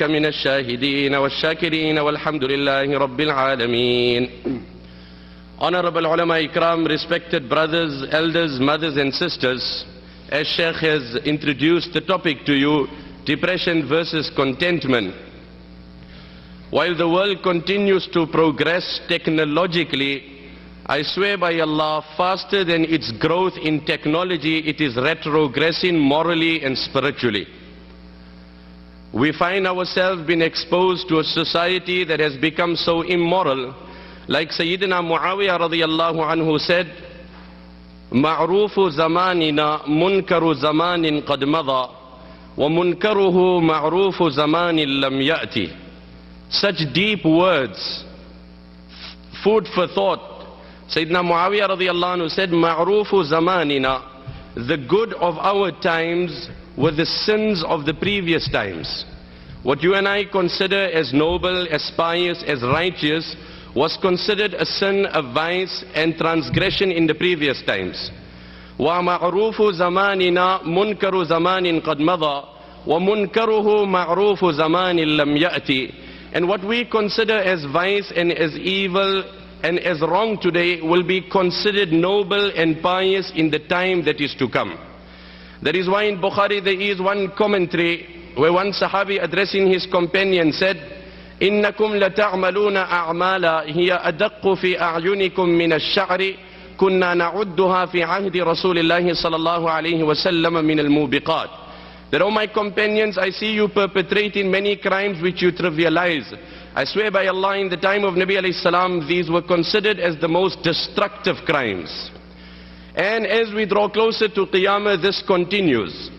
عليك من الشاهدين والشاكرين والحمد لله رب العالمين Honorable ulama ikram, respected brothers, elders, mothers and sisters, as Sheikh has introduced the topic to you, depression versus contentment. While the world continues to progress technologically, I swear by Allah, faster than its growth in technology, it is retrogressing morally and spiritually. We find ourselves being exposed to a society that has become so immoral. Like Sayyidina Muawiyah radiyallahu anhu said, معروف زماننا منكر زمان قد مضى ومنكره معروف زمان لم يأتي Such deep words, food for thought. Sayyidina Muawiyah radiyallahu anhu said, معروف زماننا The good of our times were the sins of the previous times. What you and I consider as noble, as pious, as righteous, was considered a sin, a vice and transgression in the previous times. ومعروف زماننا منكر زمان قد مضى ومنكره معروف زمان لم يأتي And what we consider as vice and as evil and as wrong today will be considered noble and pious in the time that is to come. That is why in Bukhari there is one commentary where one Sahabi addressing his companion said, إنكم لتعملون أعمالا هي أدق في أعينكم من الشعر كنا نعدها في عهد رسول الله صلى الله عليه وسلم من الموبقات That, oh my companions, I see you perpetrating many crimes which you trivialize. I swear by Allah, in the time of Nabi alayhi salam, these were considered as the most destructive crimes. And as we draw closer to Qiyamah, this continues.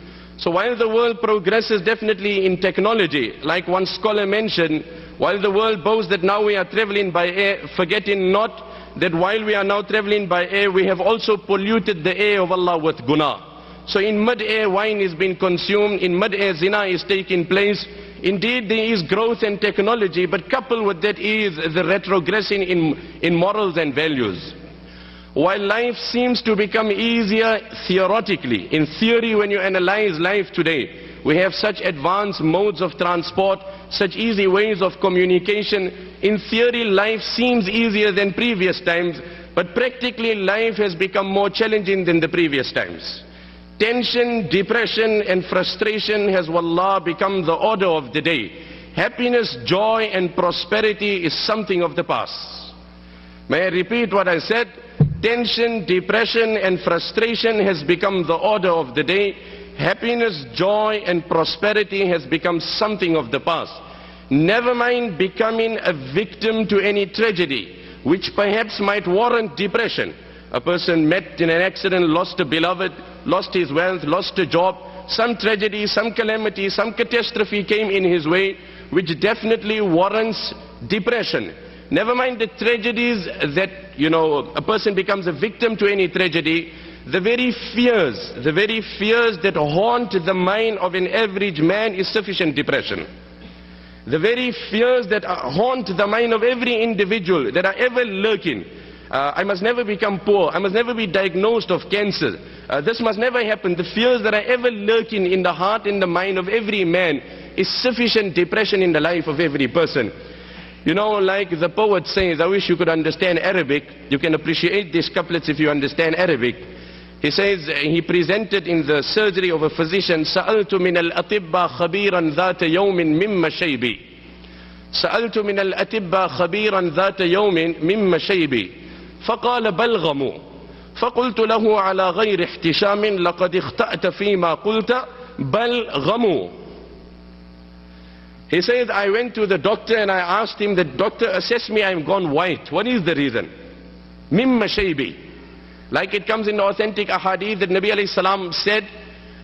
So while the world progresses definitely in technology, like one scholar mentioned, while the world boasts that now we are traveling by air, forgetting not that while we are now traveling by air, we have also polluted the air of Allah with guna. So in mid-air wine is being consumed, in mid-air zina is taking place. Indeed there is growth and technology, but coupled with that is the retrogressing in, in morals and values. While life seems to become easier theoretically, in theory when you analyze life today, we have such advanced modes of transport, such easy ways of communication. In theory life seems easier than previous times, but practically life has become more challenging than the previous times. Tension, depression and frustration has wallah become the order of the day. Happiness, joy and prosperity is something of the past. May I repeat what I said? Tension, depression and frustration has become the order of the day. Happiness, joy and prosperity has become something of the past. Never mind becoming a victim to any tragedy, which perhaps might warrant depression. A person met in an accident, lost a beloved, lost his wealth, lost a job, some tragedy, some calamity, some catastrophe came in his way, which definitely warrants depression. Never mind the tragedies that, you know, a person becomes a victim to any tragedy, the very fears, the very fears that haunt the mind of an average man is sufficient depression. The very fears that haunt the mind of every individual that are ever lurking. Uh, I must never become poor. I must never be diagnosed of cancer. Uh, this must never happen. The fears that are ever lurking in the heart and the mind of every man is sufficient depression in the life of every person. You know, like the poet says, I wish you could understand Arabic. You can appreciate these couplets if you understand Arabic. He says, he presented in the surgery of a physician, سألت من الأطباء خبيرا ذات يوم مما شيبي. سألت من الأطباء خبيرا ذات يوم مما شيبي. فقال بلغموا. فقلت له على غير احتشام لقد اختأت فيما قلت بل غموا. He says, I went to the doctor and I asked him, the doctor assessed me, I'm gone white. What is the reason? Mimma shaybi. Like it comes in the authentic ahadith that Nabi alayhi salam said,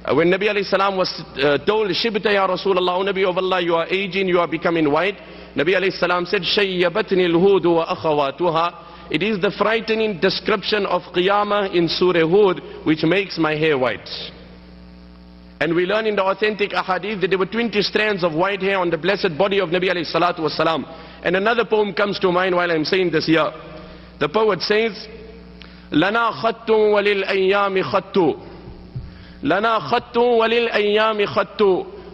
uh, when Nabi alayhi salam was uh, told, Shibta ya Rasulullah, O Nabi of Allah, you are aging, you are becoming white. Nabi alayhi salam said, Shayyabatni al-hudu wa akhawatuha. It is the frightening description of Qiyamah in Surah Hud which makes my hair white. And we learn in the authentic ahadith that there were 20 strands of white hair on the blessed body of Nabi alayhi salatu wasalam. And another poem comes to mind while I'm saying this here. The poet says, لنا خط وللأيام خط لنا خط وللأيام خط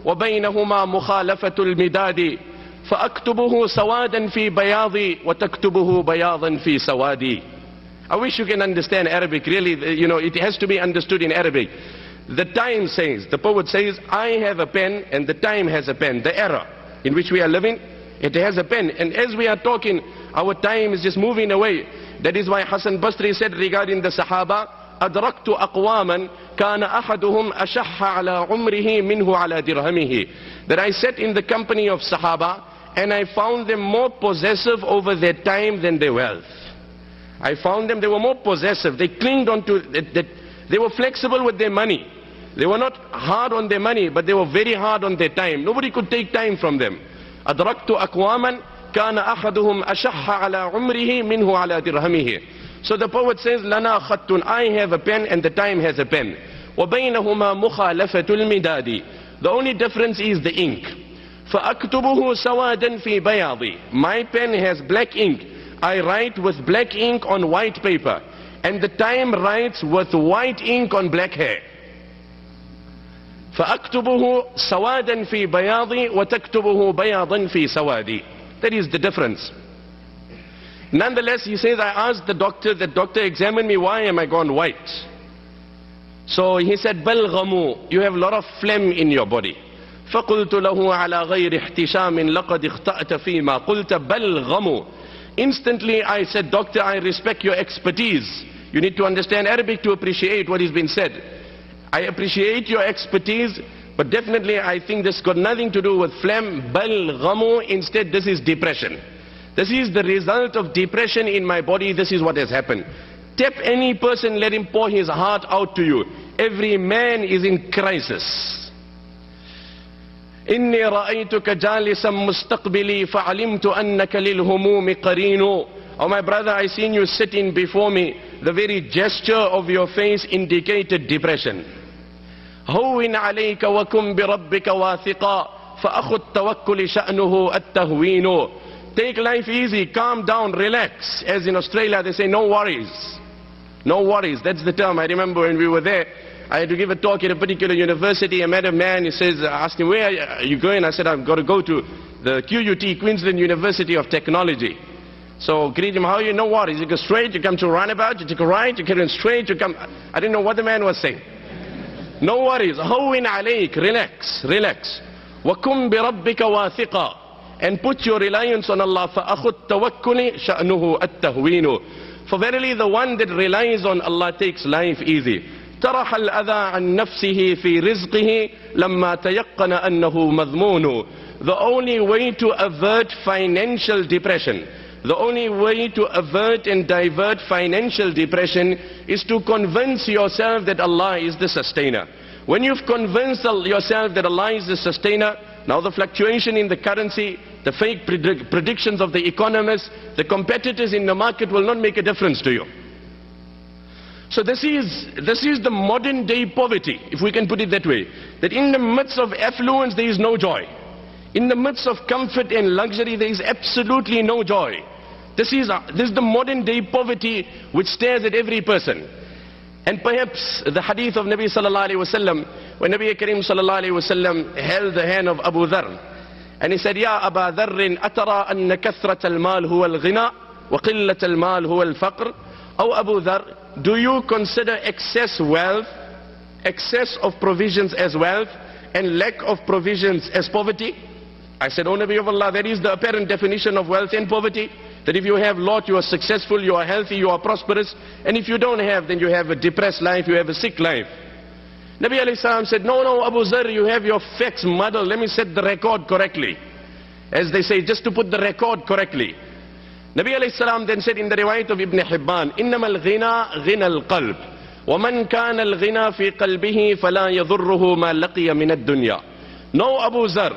وبينهما مخالفة المداد فأكتبه سوادا في بياضي وتكتبه بياضا في سوادي I wish you can understand Arabic. Really, you know, it has to be understood in Arabic. The time says, the poet says, I have a pen and the time has a pen. The era in which we are living, it has a pen. And as we are talking, our time is just moving away. That is why Hassan Basri said regarding the Sahaba, أدركت أقواما كان أحدهم أشح على عمره منه على درهمه. That I sat in the company of Sahaba and I found them more possessive over their time than their wealth. I found them, they were more possessive. They clinged on to, they, they were flexible with their money. They were not hard on their money, but they were very hard on their time. Nobody could take time from them. أدركت أقواما كان أحدهم أشح على عمره منه على درهمه. So the poet says, لنا خط, I have a pen and the time has a pen. وبينهما مخالفة المداد. The only difference is the ink. فأكتبه سوادا في بياضي. My pen has black ink. I write with black ink on white paper. And the time writes with white ink on black hair. فأكتبه سوادا في بياضي وتكتبه بياضا في سوادي. That is the difference. Nonetheless, he says, I asked the doctor, the doctor examined me, why am I gone white? So he said, بل غمو, you have a lot of phlegm in your body. فقلت له على غير احتشام لقد اخطأت فيما قلت بل غمو. Instantly I said, doctor, I respect your expertise. You need to understand Arabic to appreciate what has been said. I appreciate your expertise, but definitely I think this got nothing to do with phlegm, bal ghamu, instead this is depression. This is the result of depression in my body, this is what has happened. Tap any person, let him pour his heart out to you. Every man is in crisis. إني رأيتك جالسا مستقبلي فعلمت أنك للهموم قرين Oh my brother, I seen you sitting before me. The very gesture of your face indicated depression. هون عليك وكن بربك واثقا فأخو التوكل شأنه التهوين Take life easy, calm down, relax. As in Australia they say no worries. No worries, that's the term. I remember when we were there, I had to give a talk at a particular university. I met a man, he says, I asked him, where are you going? I said, I've got to go to the QUT, Queensland University of Technology. So greet him, how are you? No worries. You go straight, you come to a roundabout, you take a right, you carry straight, you come. I didn't know what the man was saying. No worries. هون عليك, relax, relax. وكن بربك واثقا. And put your reliance on Allah. فأخذ التوكل شأنه التهوين. For verily the one that relies on Allah takes life easy. طرح الأذى عن نفسه في رزقه لما تيقن أنه مذمون. The only way to avert financial depression the only way to avert and divert financial depression is to convince yourself that Allah is the sustainer. When you've convinced yourself that Allah is the sustainer, now the fluctuation in the currency, the fake predict predictions of the economists, the competitors in the market will not make a difference to you. So this is, this is the modern day poverty, if we can put it that way. That in the midst of affluence there is no joy. In the midst of comfort and luxury there is absolutely no joy. This is, a, this is the modern day poverty which stares at every person. And perhaps the hadith of Nabi sallallahu alayhi wasallam, when Nabi Karim sallallahu alayhi wasallam held the hand of Abu Dharr, and he said, Ya Aba Dharr, أترى أن كثرة المال هو الغنى وقلة المال هو الفقر أو Abu Dharr, do you consider excess wealth, excess of provisions as wealth, and lack of provisions as poverty? I said, O Nabi of Allah, that is the apparent definition of wealth and poverty. That if you have lot, you are successful, you are healthy, you are prosperous. And if you don't have, then you have a depressed life, you have a sick life. Nabi alayhi salam said, no, no, Abu Zar, you have your facts muddled. Let me set the record correctly. As they say, just to put the record correctly. Nabi alayhi salam then said in the riwayat of Ibn Hibban, إنما الغنى غنى القلب ومن كان الغنى في قلبه فلا يضره ما لقي من الدنيا. No Abu Zar,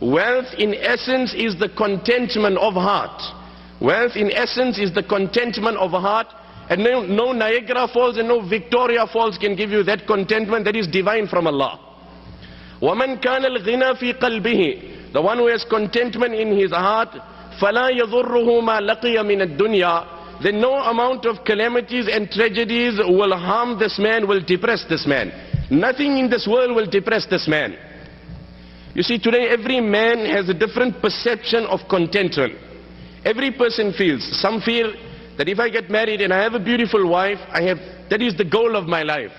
wealth in essence is the contentment of heart. Wealth in essence is the contentment of a heart and no, no, Niagara Falls and no Victoria Falls can give you that contentment that is divine from Allah. وَمَنْ كَانَ الْغِنَى فِي قَلْبِهِ The one who has contentment in his heart فَلَا يَضُرُّهُ مَا لَقِيَ مِنَ الدُّنْيَا Then no amount of calamities and tragedies will harm this man, will depress this man. Nothing in this world will depress this man. You see, today every man has a different perception of contentment. Every person feels, some feel that if I get married and I have a beautiful wife, I have, that is the goal of my life.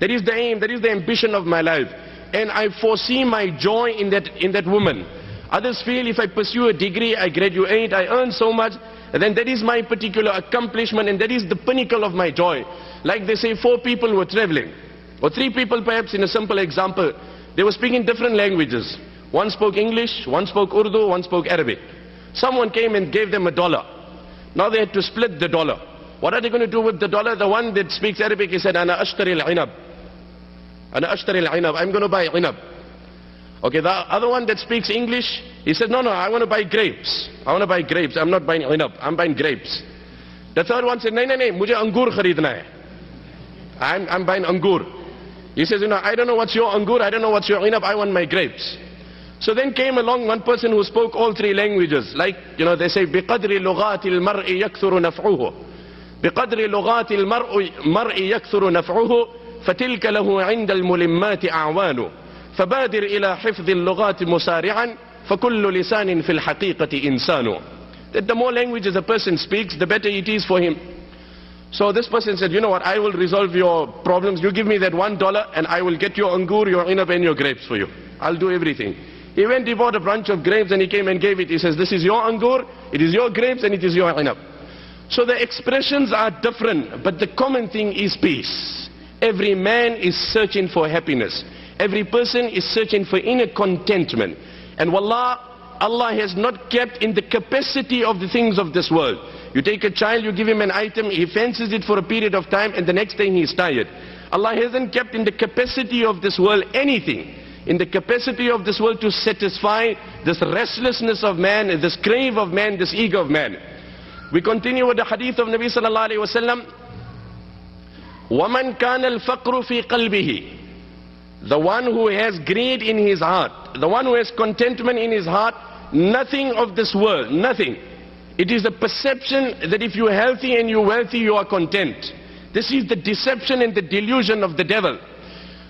That is the aim, that is the ambition of my life. And I foresee my joy in that, in that woman. Others feel if I pursue a degree, I graduate, I earn so much, then that is my particular accomplishment and that is the pinnacle of my joy. Like they say, four people were traveling. Or three people perhaps in a simple example. They were speaking different languages. One spoke English, one spoke Urdu, one spoke Arabic. Someone came and gave them a dollar. Now they had to split the dollar. What are they going to do with the dollar? The one that speaks Arabic, he said, Ana ashtari al-inab. Ana ashtari al-inab. I'm going to buy inab. Okay, the other one that speaks English, he said, no, no, I want to buy grapes. I want to buy grapes. I'm not buying inab. I'm buying grapes. The third one said, no, no, no, mujhe angur kharidna hai. I'm, I'm buying angur. He says, you know, I don't know what's your angur, I don't know what's your inab, I want my grapes. So then came along one person who spoke all three languages. Like, you know, they say, بِقَدْرِ لُغَاتِ الْمَرْءِ يَكْثُرُ نَفْعُهُ بِقَدْرِ لُغَاتِ الْمَرْءِ يَكْثُرُ نَفْعُهُ فَتِلْكَ لَهُ عِنْدَ الْمُلِمَّاتِ أَعْوَانُ فبادر إلى حفظ اللغات مسارعا فكل لسان في الحقيقة إنسان That the more languages a person speaks, the better it is for him. So this person said, you know what, I will resolve your problems. You give me that one dollar and I will get your angur, your inab and your grapes for you. I'll do everything. He went, he bought a bunch of grapes and he came and gave it. He says, this is your angur, it is your grapes and it is your inab. So the expressions are different, but the common thing is peace. Every man is searching for happiness. Every person is searching for inner contentment. And wallah, Allah has not kept in the capacity of the things of this world. You take a child, you give him an item, he fancies it for a period of time and the next day he is tired. Allah hasn't kept in the capacity of this world anything In the capacity of this world to satisfy this restlessness of man, this crave of man, this ego of man. We continue with the hadith of Nabi sallallahu alayhi wa sallam. وَمَنْ كَانَ الْفَقْرُ فِي قَلْبِهِ the one who has greed in his heart, the one who has contentment in his heart, nothing of this world, nothing. It is a perception that if you're healthy and you're wealthy, you are content. This is the deception and the delusion of the devil.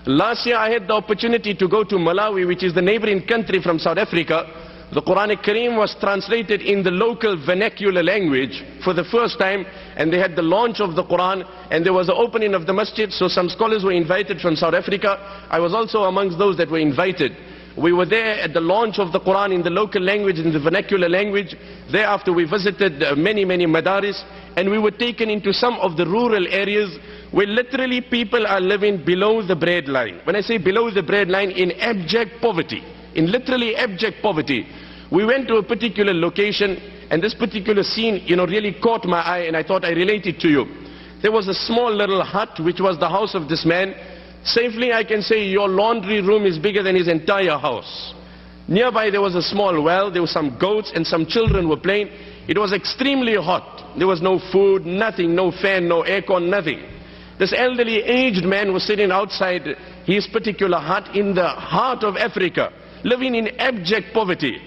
Last year I had the opportunity to go to Malawi, which is the neighboring country from South Africa, the Quran Kareem was translated in the local vernacular language for the first time and they had the launch of the Quran and there was the opening of the masjid so some scholars were invited from South Africa. I was also amongst those that were invited. We were there at the launch of the Quran in the local language, in the vernacular language. Thereafter we visited uh, many, many madaris and we were taken into some of the rural areas where literally people are living below the bread line. When I say below the bread line, in abject poverty. In literally abject poverty. We went to a particular location and this particular scene, you know, really caught my eye and I thought I relate it to you. There was a small little hut which was the house of this man. Safely I can say your laundry room is bigger than his entire house. Nearby there was a small well, there were some goats and some children were playing. It was extremely hot. There was no food, nothing, no fan, no aircon, nothing. This elderly aged man was sitting outside his particular hut in the heart of Africa, living in abject poverty.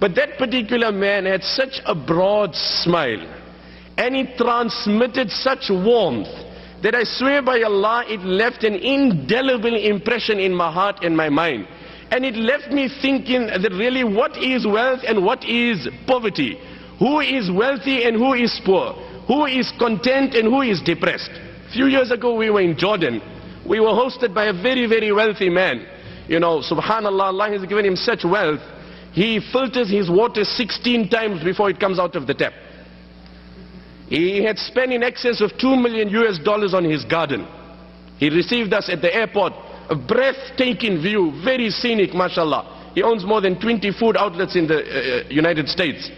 But that particular man had such a broad smile and he transmitted such warmth that I swear by Allah it left an indelible impression in my heart and my mind. And it left me thinking that really what is wealth and what is poverty? Who is wealthy and who is poor? Who is content and who is depressed? Few years ago we were in Jordan. We were hosted by a very, very wealthy man. You know, subhanallah, Allah has given him such wealth he filters his water 16 times before it comes out of the tap. He had spent in excess of 2 million US dollars on his garden. He received us at the airport. A breathtaking view, very scenic, mashallah. He owns more than 20 food outlets in the uh, uh, United States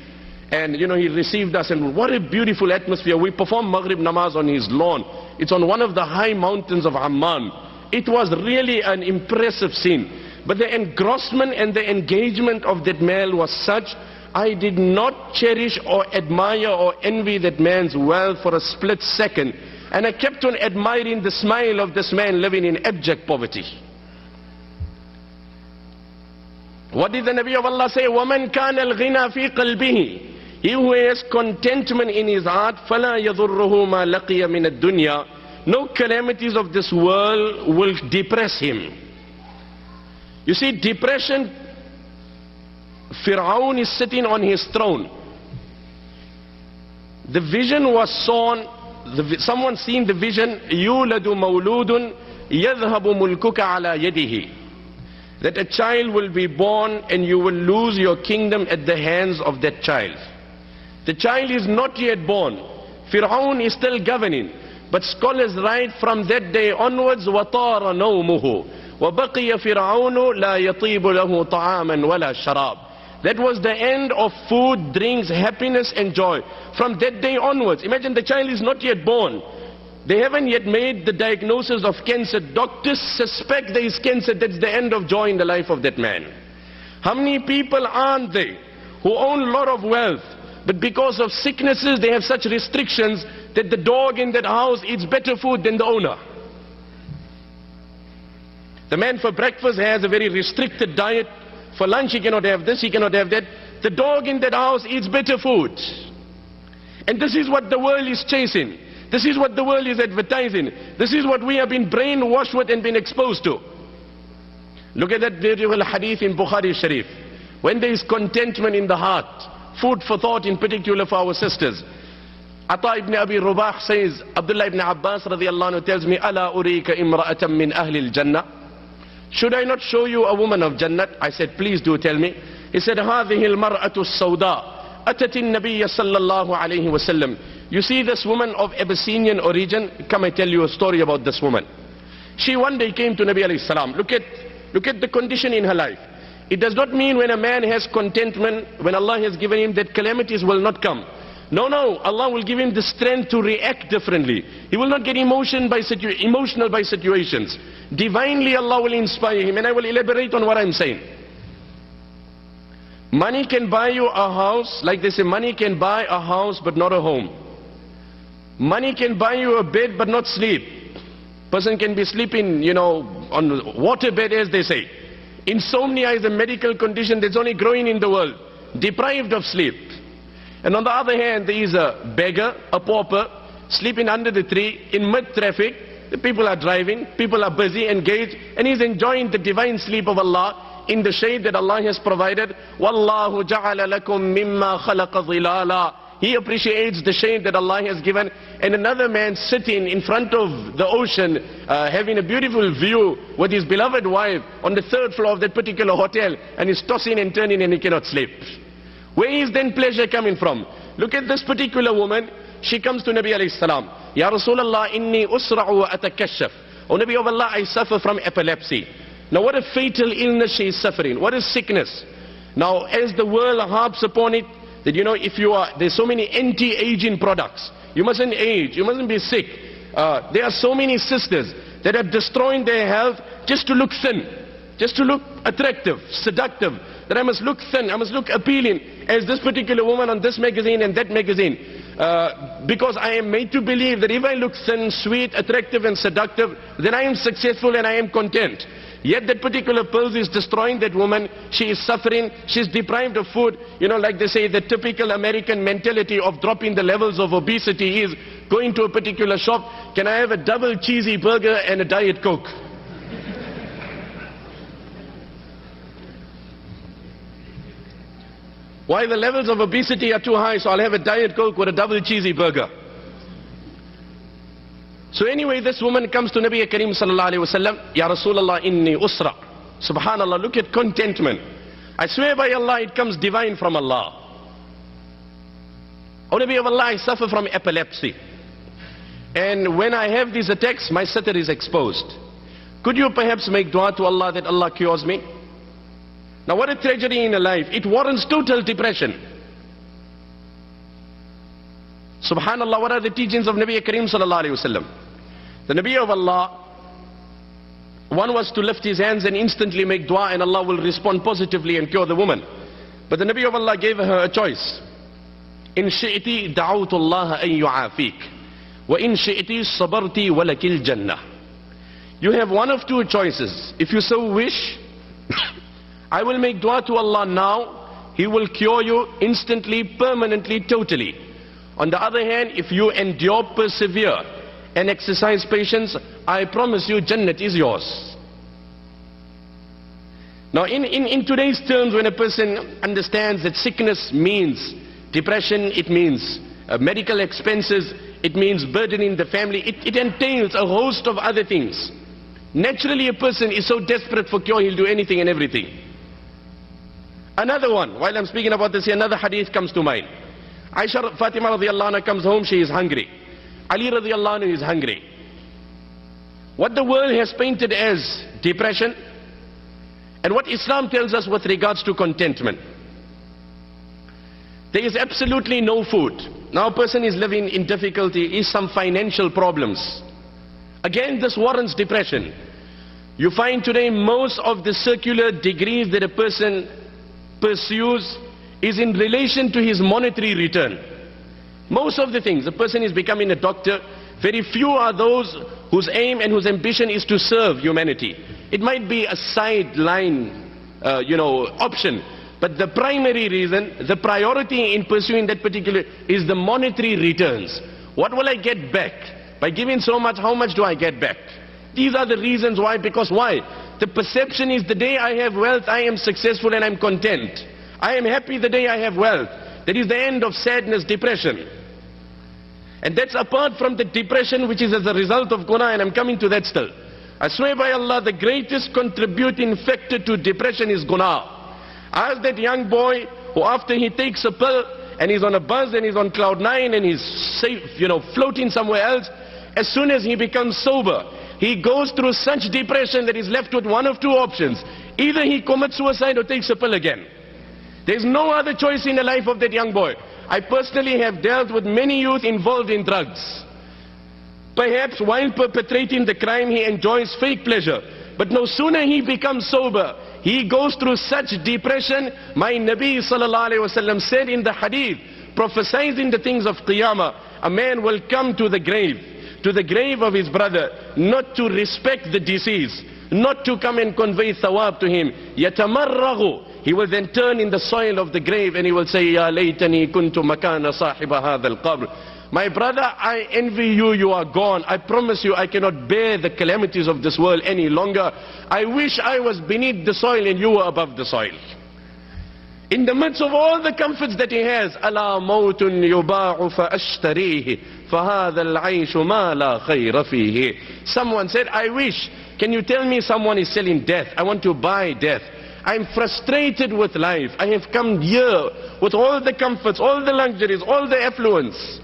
And you know, he received us and what a beautiful atmosphere. We performed Maghrib namaz on his lawn. It's on one of the high mountains of Amman. It was really an impressive scene. But the engrossment and the engagement of that man was such, I did not cherish or admire or envy that man's wealth for a split second. And I kept on admiring the smile of this man living in abject poverty. What did the Nabi of Allah say? وَمَنْ كَانَ الْغِنَى فِي قَلْبِهِ He who has contentment in his heart, فَلَا يَضُرُّهُ مَا لَقِيَ مِنَ الدُّنْيَا No calamities of this world will depress him. You see, depression Fir'aun is sitting on his throne. The vision was sown, the, someone seen the vision, يولد مولود يذهب ملكك على يده. That a child will be born and you will lose your kingdom at the hands of that child. The child is not yet born. Fir'aun is still governing. But scholars write from that day onwards, وَطَارَ نَوْمُهُ وَبَقِيَ فِرْعَوْنُ لَا يَطِيبُ لَهُ طَعَامًا وَلَا شَرَابًا that was the end of food, drinks, happiness and joy. From that day onwards, imagine the child is not yet born. They haven't yet made the diagnosis of cancer. Doctors suspect there is cancer. That's the end of joy in the life of that man. How many people aren't they who own a lot of wealth, but because of sicknesses they have such restrictions that the dog in that house eats better food than the owner. The man for breakfast has a very restricted diet. For lunch he cannot have this, he cannot have that. The dog in that house eats better food. And this is what the world is chasing. This is what the world is advertising. This is what we have been brainwashed with and been exposed to. Look at that beautiful hadith in Bukhari Sharif. When there is contentment in the heart, Food for thought in particular for our sisters. Atta ibn Abi Rabah says, Abdullah ibn Abbas radiallahu tells me, Ala urika imraatam min al-jannah Should I not show you a woman of Jannah?" I said, please do tell me. He said, هذه المرأة السوداء أتت النبي صلى الله عليه وسلم. You see this woman of Abyssinian origin? Come I tell you a story about this woman. She one day came to Nabi alayhi salam. Look at, look at the condition in her life. It does not mean when a man has contentment, when Allah has given him that calamities will not come. No, no, Allah will give him the strength to react differently. He will not get emotion by emotional by situations. Divinely Allah will inspire him and I will elaborate on what I'm saying. Money can buy you a house, like they say, money can buy a house but not a home. Money can buy you a bed but not sleep. Person can be sleeping, you know, on water bed as they say. Insomnia is a medical condition that's only growing in the world. Deprived of sleep. And on the other hand, there is a beggar, a pauper, sleeping under the tree in mid-traffic. The people are driving, people are busy, engaged, and he's enjoying the divine sleep of Allah in the shade that Allah has provided. Wallahu ja'ala lakum mimma khalaqa dhilala. He appreciates the shade that Allah has given. And another man sitting in front of the ocean, uh, having a beautiful view with his beloved wife on the third floor of that particular hotel, and he's tossing and turning and he cannot sleep. Where is then pleasure coming from? Look at this particular woman. She comes to Nabi alayhi salam. Ya Rasulullah, inni usra'u wa atakashaf. Oh Nabi of Allah, I suffer from epilepsy. Now what a fatal illness she is suffering. What is sickness? Now as the world harps upon it, that you know if you are, there's so many anti-aging products. You mustn't age, you mustn't be sick. Uh, there are so many sisters that are destroying their health just to look thin, just to look attractive, seductive that I must look thin, I must look appealing as this particular woman on this magazine and that magazine. Uh, because I am made to believe that if I look thin, sweet, attractive and seductive, then I am successful and I am content. Yet that particular pill is destroying that woman. She is suffering. She's deprived of food. You know, like they say, the typical American mentality of dropping the levels of obesity is going to a particular shop. Can I have a double cheesy burger and a Diet Coke? Why the levels of obesity are too high, so I'll have a Diet Coke with a double cheesy burger. So anyway, this woman comes to Nabi Kareem sallallahu alayhi wasallam, Ya Rasulullah inni usra. Subhanallah, look at contentment. I swear by Allah, it comes divine from Allah. O Nabi of Allah, I suffer from epilepsy. And when I have these attacks, my sitter is exposed. Could you perhaps make dua to Allah that Allah cures me? Now what a tragedy in a life. It warrants total depression. Subhanallah, what are the teachings of Nabi Kareem sallallahu alayhi wasallam? The Nabi of Allah, one was to lift his hands and instantly make dua and Allah will respond positively and cure the woman. But the Nabi of Allah gave her a choice. In shi'ti da'awtu Allah an yu'afik. Wa in shi'ti sabarti walakil jannah. You have one of two choices. If you so wish, I will make dua to Allah now. He will cure you instantly, permanently, totally. On the other hand, if you endure, persevere, and exercise patience, I promise you Jannat is yours. Now in, in, in today's terms, when a person understands that sickness means depression, it means uh, medical expenses, it means burdening the family, it, it entails a host of other things. Naturally a person is so desperate for cure, he'll do anything and everything. Another one, while I'm speaking about this, another hadith comes to mind. Aisha Fatima radiallahu anha comes home, she is hungry. Ali radiallahu anhu is hungry. What the world has painted as depression, and what Islam tells us with regards to contentment. There is absolutely no food. Now a person is living in difficulty, is some financial problems. Again, this warrants depression. You find today most of the circular degrees that a person pursues is in relation to his monetary return. Most of the things, a person is becoming a doctor, very few are those whose aim and whose ambition is to serve humanity. It might be a sideline, uh, you know, option, but the primary reason, the priority in pursuing that particular is the monetary returns. What will I get back? By giving so much, how much do I get back? These are the reasons why, because why? The perception is the day I have wealth, I am successful and I'm content. I am happy the day I have wealth. That is the end of sadness, depression. And that's apart from the depression which is as a result of guna, and I'm coming to that still. I swear by Allah, the greatest contributing factor to depression is guna. Ask that young boy who after he takes a pill and he's on a buzz and he's on cloud nine and he's safe, you know, floating somewhere else, as soon as he becomes sober, he goes through such depression that he's left with one of two options. Either he commits suicide or takes a pill again. There's no other choice in the life of that young boy. I personally have dealt with many youth involved in drugs. Perhaps while perpetrating the crime he enjoys fake pleasure. But no sooner he becomes sober, he goes through such depression. My Nabi sallallahu alayhi wasallam said in the hadith, prophesying the things of Qiyamah, a man will come to the grave, to the grave of his brother, not to respect the deceased, not to come and convey thawab to him. يَتَمَرَّغُ he will then turn in the soil of the grave and he will say, Ya laytani kuntu makana sahiba hadha al-qabr. My brother, I envy you, you are gone. I promise you, I cannot bear the calamities of this world any longer. I wish I was beneath the soil and you were above the soil. In the midst of all the comforts that he has, أَلَا مَوْتٌ يُبَاعُ فَأَشْتَرِيهِ فَهَذَا الْعَيْشُ مَا لَا خَيْرَ فِيهِ Someone said, I wish, can you tell me someone is selling death? I want to buy death. I'm frustrated with life. I have come here with all the comforts, all the luxuries, all the affluence.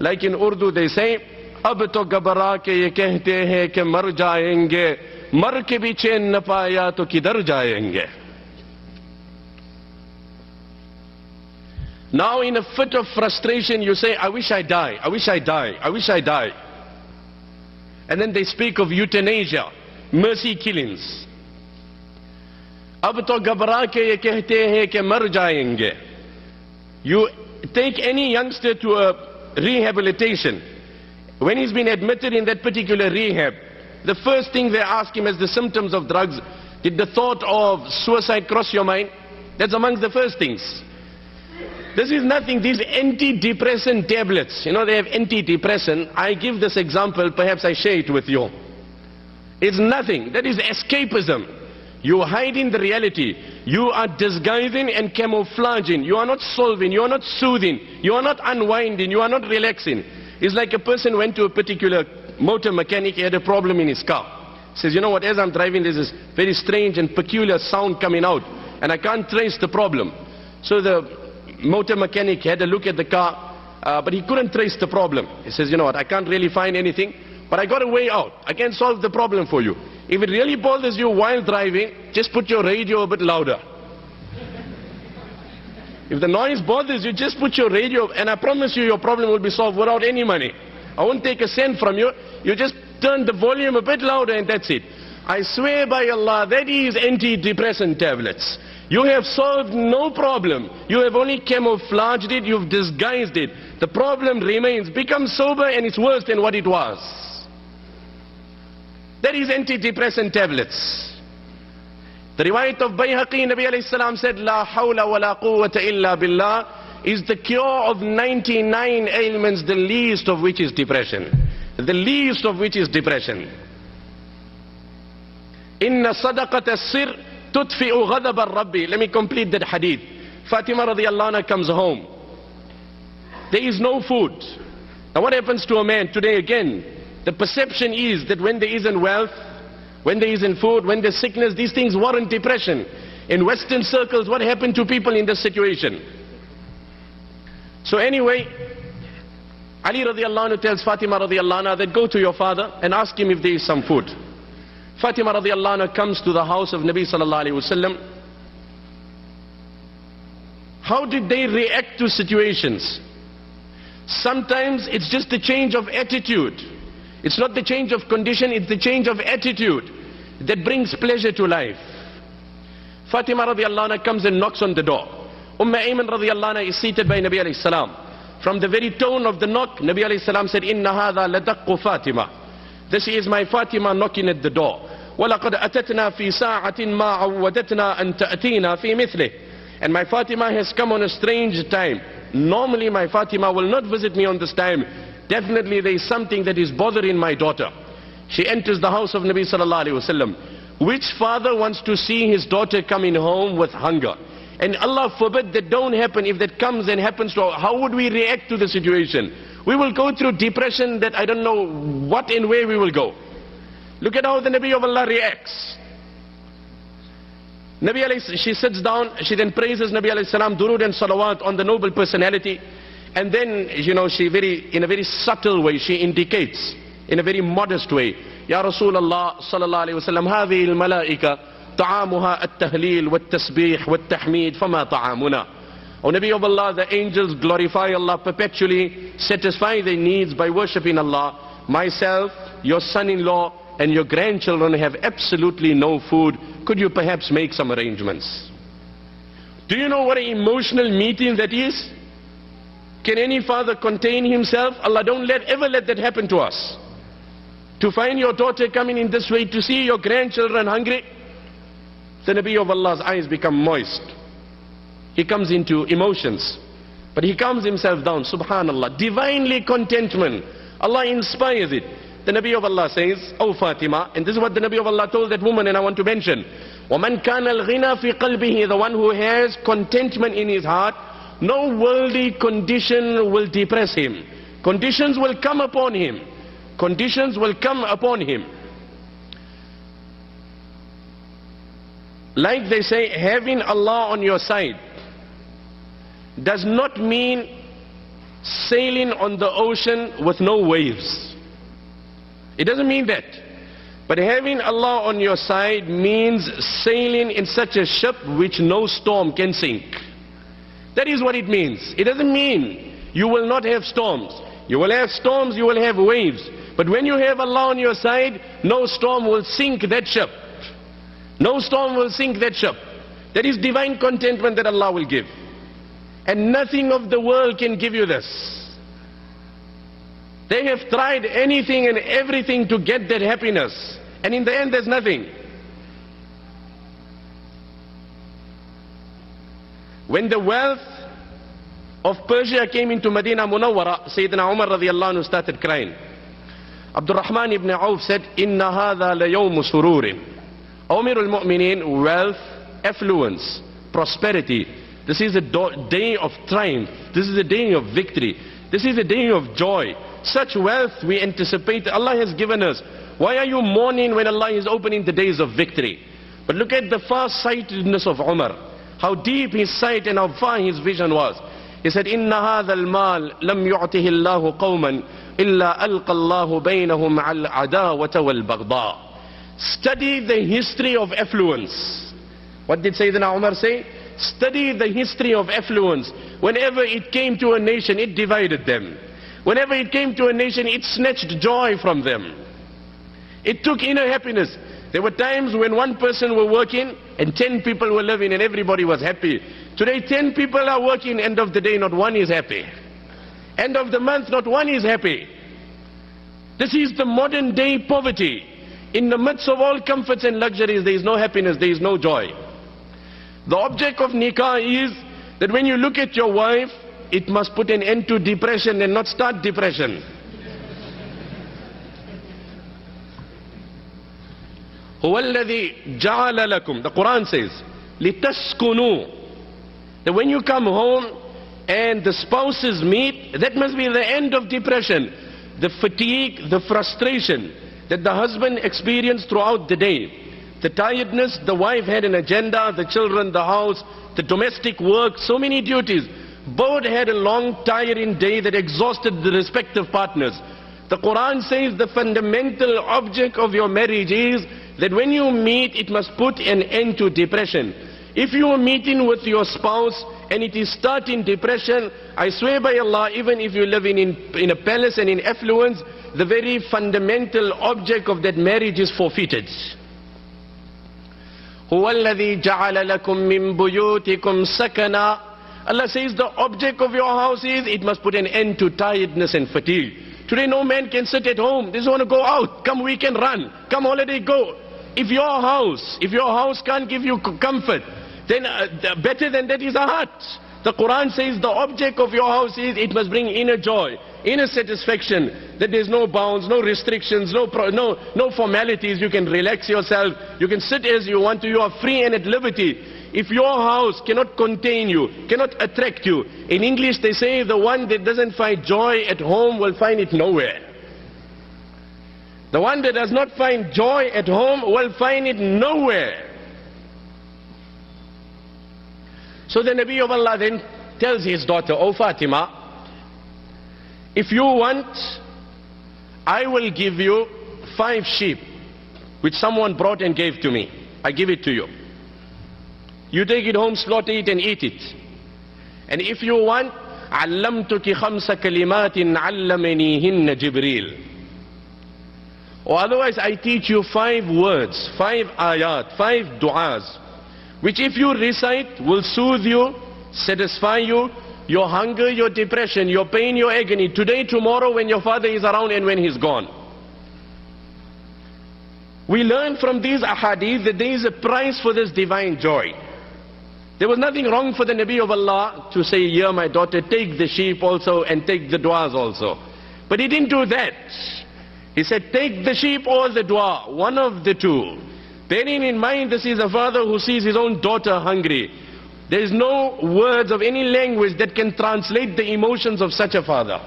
Like in Urdu they say, اب تو گبرا کے یہ کہتے ہیں کہ مر جائیں گے مر کے بھی چین نہ پایا تو کدھر جائیں گے Now in a fit of frustration you say, I wish I die, I wish I die, I wish I die. And then they speak of euthanasia, mercy killings. अब तो घबरा के ये कहते हैं कि मर जाएंगे You take any youngster to a rehabilitation. When he's been admitted in that particular rehab, the first thing they ask him as the symptoms of drugs, did the thought of suicide cross your mind? That's amongst the first things. This is nothing, these antidepressant tablets, you know they have antidepressant. I give this example, perhaps I share it with you. It's nothing, that is escapism. You are hiding the reality. You are disguising and camouflaging. You are not solving. You are not soothing. You are not unwinding. You are not relaxing. It's like a person went to a particular motor mechanic. He had a problem in his car. Says, you know what, as I'm driving, there's this very strange and peculiar sound coming out. And I can't trace the problem. So the motor mechanic had a look at the car, uh, but he couldn't trace the problem. He says, you know what, I can't really find anything, but I got a way out. I can solve the problem for you. If it really bothers you while driving, just put your radio a bit louder. If the noise bothers you, just put your radio, and I promise you your problem will be solved without any money. I won't take a cent from you. You just turn the volume a bit louder and that's it. I swear by Allah, that is antidepressant tablets. You have solved no problem. You have only camouflaged it, you've disguised it. The problem remains. Become sober and it's worse than what it was. There is antidepressant tablets. The riwayat of Bayhaqi, Nabi alayhi salam said, La hawla wa la quwwata illa billah is the cure of 99 ailments, the least of which is depression. The least of which is depression. Inna sadaqat as-sir tutfi'u ghadab al-Rabbi. Let me complete that hadith. Fatima radiallahu anha comes home. There is no food. Now what happens to a man today again? The perception is that when there isn't wealth, when there isn't food, when there's sickness, these things warrant depression. In Western circles, what happened to people in this situation? So anyway, Ali radiallahu anhu tells Fatima radiallahu anha that go to your father and ask him if there is some food. Fatima radiallahu anha comes to the house of Nabi sallallahu alayhi wasallam. How did they react to situations? Sometimes it's just a change of attitude. It's not the change of condition, it's the change of attitude that brings pleasure to life. Fatima radiallahu anha comes and knocks on the door. Umm Ayman radiallahu anha is seated by Nabi alayhi salam. From the very tone of the knock, Nabi alayhi salam said, Inna hadha ladaqqu Fatima. This is my Fatima knocking at the door. ولقد أتتنا في ساعة ما عودتنا أن تأتينا في مثله. And my Fatima has come on a strange time. Normally my Fatima will not visit me on this time. Definitely there is something that is bothering my daughter. She enters the house of Nabi sallallahu alayhi wasallam. Which father wants to see his daughter coming home with hunger? And Allah forbid that don't happen. If that comes and happens to how would we react to the situation? We will go through depression that I don't know what and where we will go. Look at how the Nabi of Allah reacts. Nabi alayhi, she sits down, she then praises Nabi alayhi salam, durud and salawat on the noble personality. And then, you know, she very, in a very subtle way, she indicates, in a very modest way, Ya Rasulullah sallallahu alayhi wa sallam, هذه الملائكة طعامها التهليل والتسبيح والتحميد فما طعامنا. O Nabi of Allah, the angels glorify Allah perpetually, satisfy their needs by worshipping Allah. Myself, your son-in-law, and your grandchildren have absolutely no food, could you perhaps make some arrangements? Do you know what an emotional meeting that is? Can any father contain himself? Allah don't let ever let that happen to us. To find your daughter coming in this way, to see your grandchildren hungry, the Nabi of Allah's eyes become moist. He comes into emotions. But he calms himself down, subhanallah. Divinely contentment. Allah inspires it. The Nabi of Allah says, Oh Fatima, and this is what the Nabi of Allah told that woman and I want to mention. وَمَنْ كَانَ الْغِنَى فِي قَلْبِهِ The one who has contentment in his heart, no worldly condition will depress him. Conditions will come upon him. Conditions will come upon him. Like they say, having Allah on your side does not mean sailing on the ocean with no waves. It doesn't mean that. But having Allah on your side means sailing in such a ship which no storm can sink. That is what it means. It doesn't mean you will not have storms. You will have storms, you will have waves. But when you have Allah on your side, no storm will sink that ship. No storm will sink that ship. That is divine contentment that Allah will give. And nothing of the world can give you this. They have tried anything and everything to get that happiness. And in the end, there's nothing. When the wealth of Persia came into Medina Munawwara, Sayyidina Umar radiallahu anhu started crying. Abdul Rahman ibn Auf said, Inna hadha layawm sururin. Umar al-Mu'mineen, wealth, affluence, prosperity. This is a day of triumph. This is a day of victory. This is a day of joy. Such wealth we anticipate Allah has given us. Why are you mourning when Allah is opening the days of victory? But look at the far-sightedness of Umar. How deep his sight and how far his vision was. He said, إِنَّ هَذَا الْمَالِ لَمْ يُعْتِهِ اللَّهُ قَوْمًا إِلَّا أَلْقَى اللَّهُ بَيْنَهُمْ عَلَى الْعَدَاوَةَ وَالْبَغْضَاءِ Study the history of affluence. What did Sayyidina Umar say? Study the history of affluence. Whenever it came to a nation, it divided them. Whenever it came to a nation, it snatched joy from them. It took inner happiness. There were times when one person were working and 10 people were living and everybody was happy. Today 10 people are working, end of the day not one is happy. End of the month not one is happy. This is the modern day poverty. In the midst of all comforts and luxuries, there is no happiness, there is no joy. The object of nikah is that when you look at your wife, it must put an end to depression and not start depression. هو الذي جعل لكم the Quran says لتسكنوا that when you come home and the spouses meet that must be the end of depression the fatigue the frustration that the husband experienced throughout the day the tiredness the wife had an agenda the children the house the domestic work so many duties both had a long tiring day that exhausted the respective partners the Quran says the fundamental object of your marriage is that when you meet, it must put an end to depression. If you are meeting with your spouse and it is starting depression, I swear by Allah, even if you live in, in, in a palace and in affluence, the very fundamental object of that marriage is forfeited. هو الذي جعل لكم من بيوتكم سكنا Allah says the object of your house is it must put an end to tiredness and fatigue. Today no man can sit at home. They just want to go out. Come weekend run. Come holiday go. If your house, if your house can't give you comfort, then uh, better than that is a hut. The Quran says the object of your house is it must bring inner joy, inner satisfaction, that there's no bounds, no restrictions, no, no, no formalities. You can relax yourself. You can sit as you want to. You are free and at liberty. If your house cannot contain you, cannot attract you, in English they say the one that doesn't find joy at home will find it nowhere. The one that does not find joy at home will find it nowhere. So the Nabi of Allah then tells his daughter, O Fatima, if you want, I will give you five sheep which someone brought and gave to me. I give it to you. You take it home, slaughter it and eat it. And if you want, علمتك خمس كلمات علمنيهن جبريل. or otherwise I teach you five words, five ayat, five du'as, which if you recite will soothe you, satisfy you, your hunger, your depression, your pain, your agony, today, tomorrow when your father is around and when he's gone. We learn from these ahadith that there is a price for this divine joy. There was nothing wrong for the Nabi of Allah to say, yeah, my daughter, take the sheep also and take the du'as also. But he didn't do that. He said, take the sheep or the dua, one of the two. Bearing in mind this is a father who sees his own daughter hungry. There is no words of any language that can translate the emotions of such a father.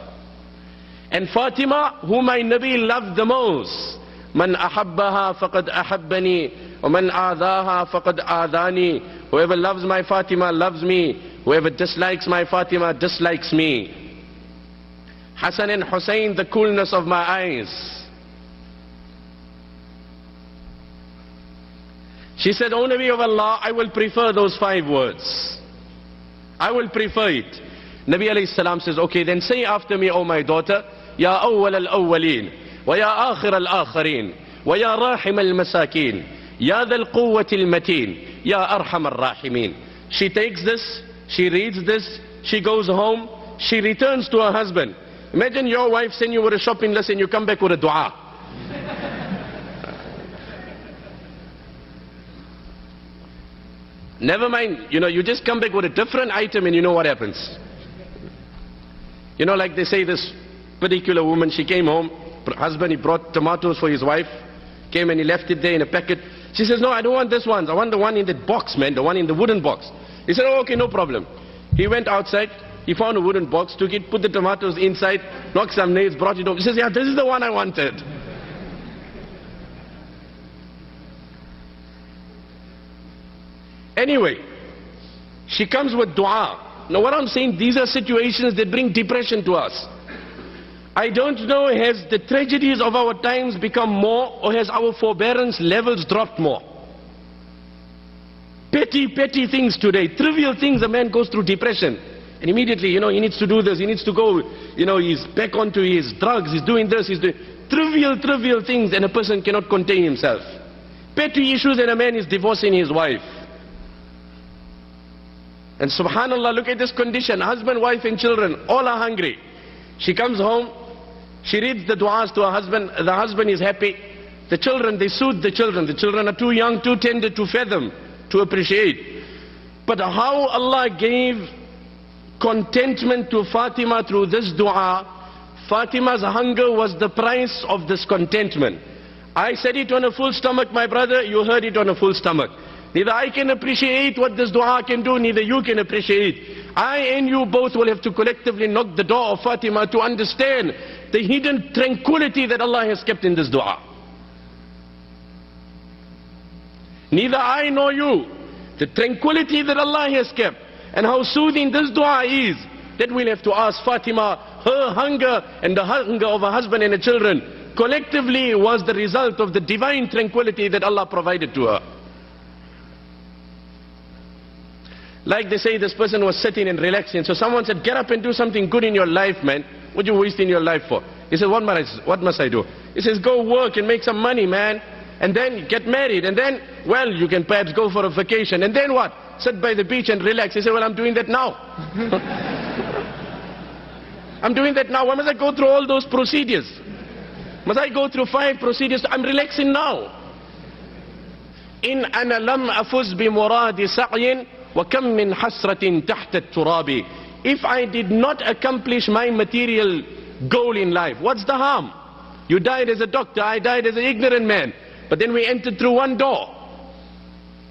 And Fatima, whom my Nabi loved the most, Man ahabbaha faqad ahabbani وَمَنْ آذَاهَا فَقَدْ آذَانِي Whoever loves my Fatima loves me. Whoever dislikes my Fatima dislikes me. Hassan and Hussein, the coolness of my eyes. She said, O Nabi of Allah, I will prefer those five words. I will prefer it. Nabi alayhi salam says, okay, then say after me, O my daughter, Ya awwal al-awwalin, wa ya akhir al-akhirin, wa ya rahim al-masakin, Ya ذا القوة المتين Ya أرحم الراحمين She takes this, she reads this, she goes home, she returns to her husband. Imagine your wife send you with a shopping and you come back with a dua. Never mind, you know, you just come back with a different item and you know what happens. You know, like they say this particular woman, she came home, husband, he brought tomatoes for his wife, came and he left it there in a packet. She says, no, I don't want this one. I want the one in the box, man, the one in the wooden box. He said, oh, okay, no problem. He went outside, he found a wooden box, took it, put the tomatoes inside, knocked some nails, brought it home. He says, yeah, this is the one I wanted. Anyway, she comes with dua. Now what I'm saying, these are situations that bring depression to us. I don't know, has the tragedies of our times become more or has our forbearance levels dropped more? Petty, petty things today, trivial things, a man goes through depression. And immediately, you know, he needs to do this, he needs to go, you know, he's back onto his drugs, he's doing this, he's doing... Trivial, trivial things and a person cannot contain himself. Petty issues and a man is divorcing his wife. And subhanallah, look at this condition. Husband, wife and children, all are hungry. She comes home, she reads the du'as to her husband. The husband is happy. The children, they soothe the children. The children are too young, too tender to fathom, to appreciate. But how Allah gave contentment to Fatima through this dua, Fatima's hunger was the price of this contentment. I said it on a full stomach, my brother, you heard it on a full stomach. Neither I can appreciate what this dua can do, neither you can appreciate. I and you both will have to collectively knock the door of Fatima to understand the hidden tranquility that Allah has kept in this dua. Neither I nor you, the tranquility that Allah has kept and how soothing this dua is, that we'll have to ask Fatima, her hunger and the hunger of her husband and her children, collectively was the result of the divine tranquility that Allah provided to her. Like they say, this person was sitting and relaxing. So someone said, get up and do something good in your life, man. What are you wasting your life for? He said, what must, I, what must I do? He says, go work and make some money, man. And then get married. And then, well, you can perhaps go for a vacation. And then what? Sit by the beach and relax. He said, well, I'm doing that now. I'm doing that now. Why must I go through all those procedures? Must I go through five procedures? I'm relaxing now. In ana lam afuz bi muradi sa'yin وَكَمْ مِنْ حَسْرَةٍ تَحْتَ التُّرَابِ If I did not accomplish my material goal in life, what's the harm? You died as a doctor, I died as an ignorant man. But then we entered through one door.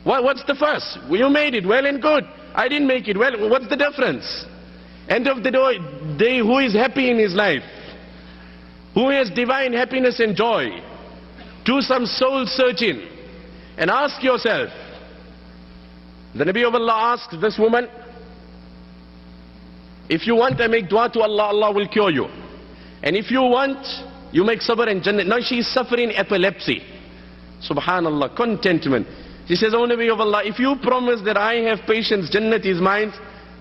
What, what's the fuss? Well, you made it, well and good. I didn't make it, well, what's the difference? End of the day, who is happy in his life? Who has divine happiness and joy? Do some soul searching and ask yourself, the Nabi of Allah asked this woman, if you want, I make dua to Allah, Allah will cure you. And if you want, you make sabr and jannah. Now she is suffering epilepsy. Subhanallah, contentment. She says, Oh Nabi of Allah, if you promise that I have patience, Jannat is mine,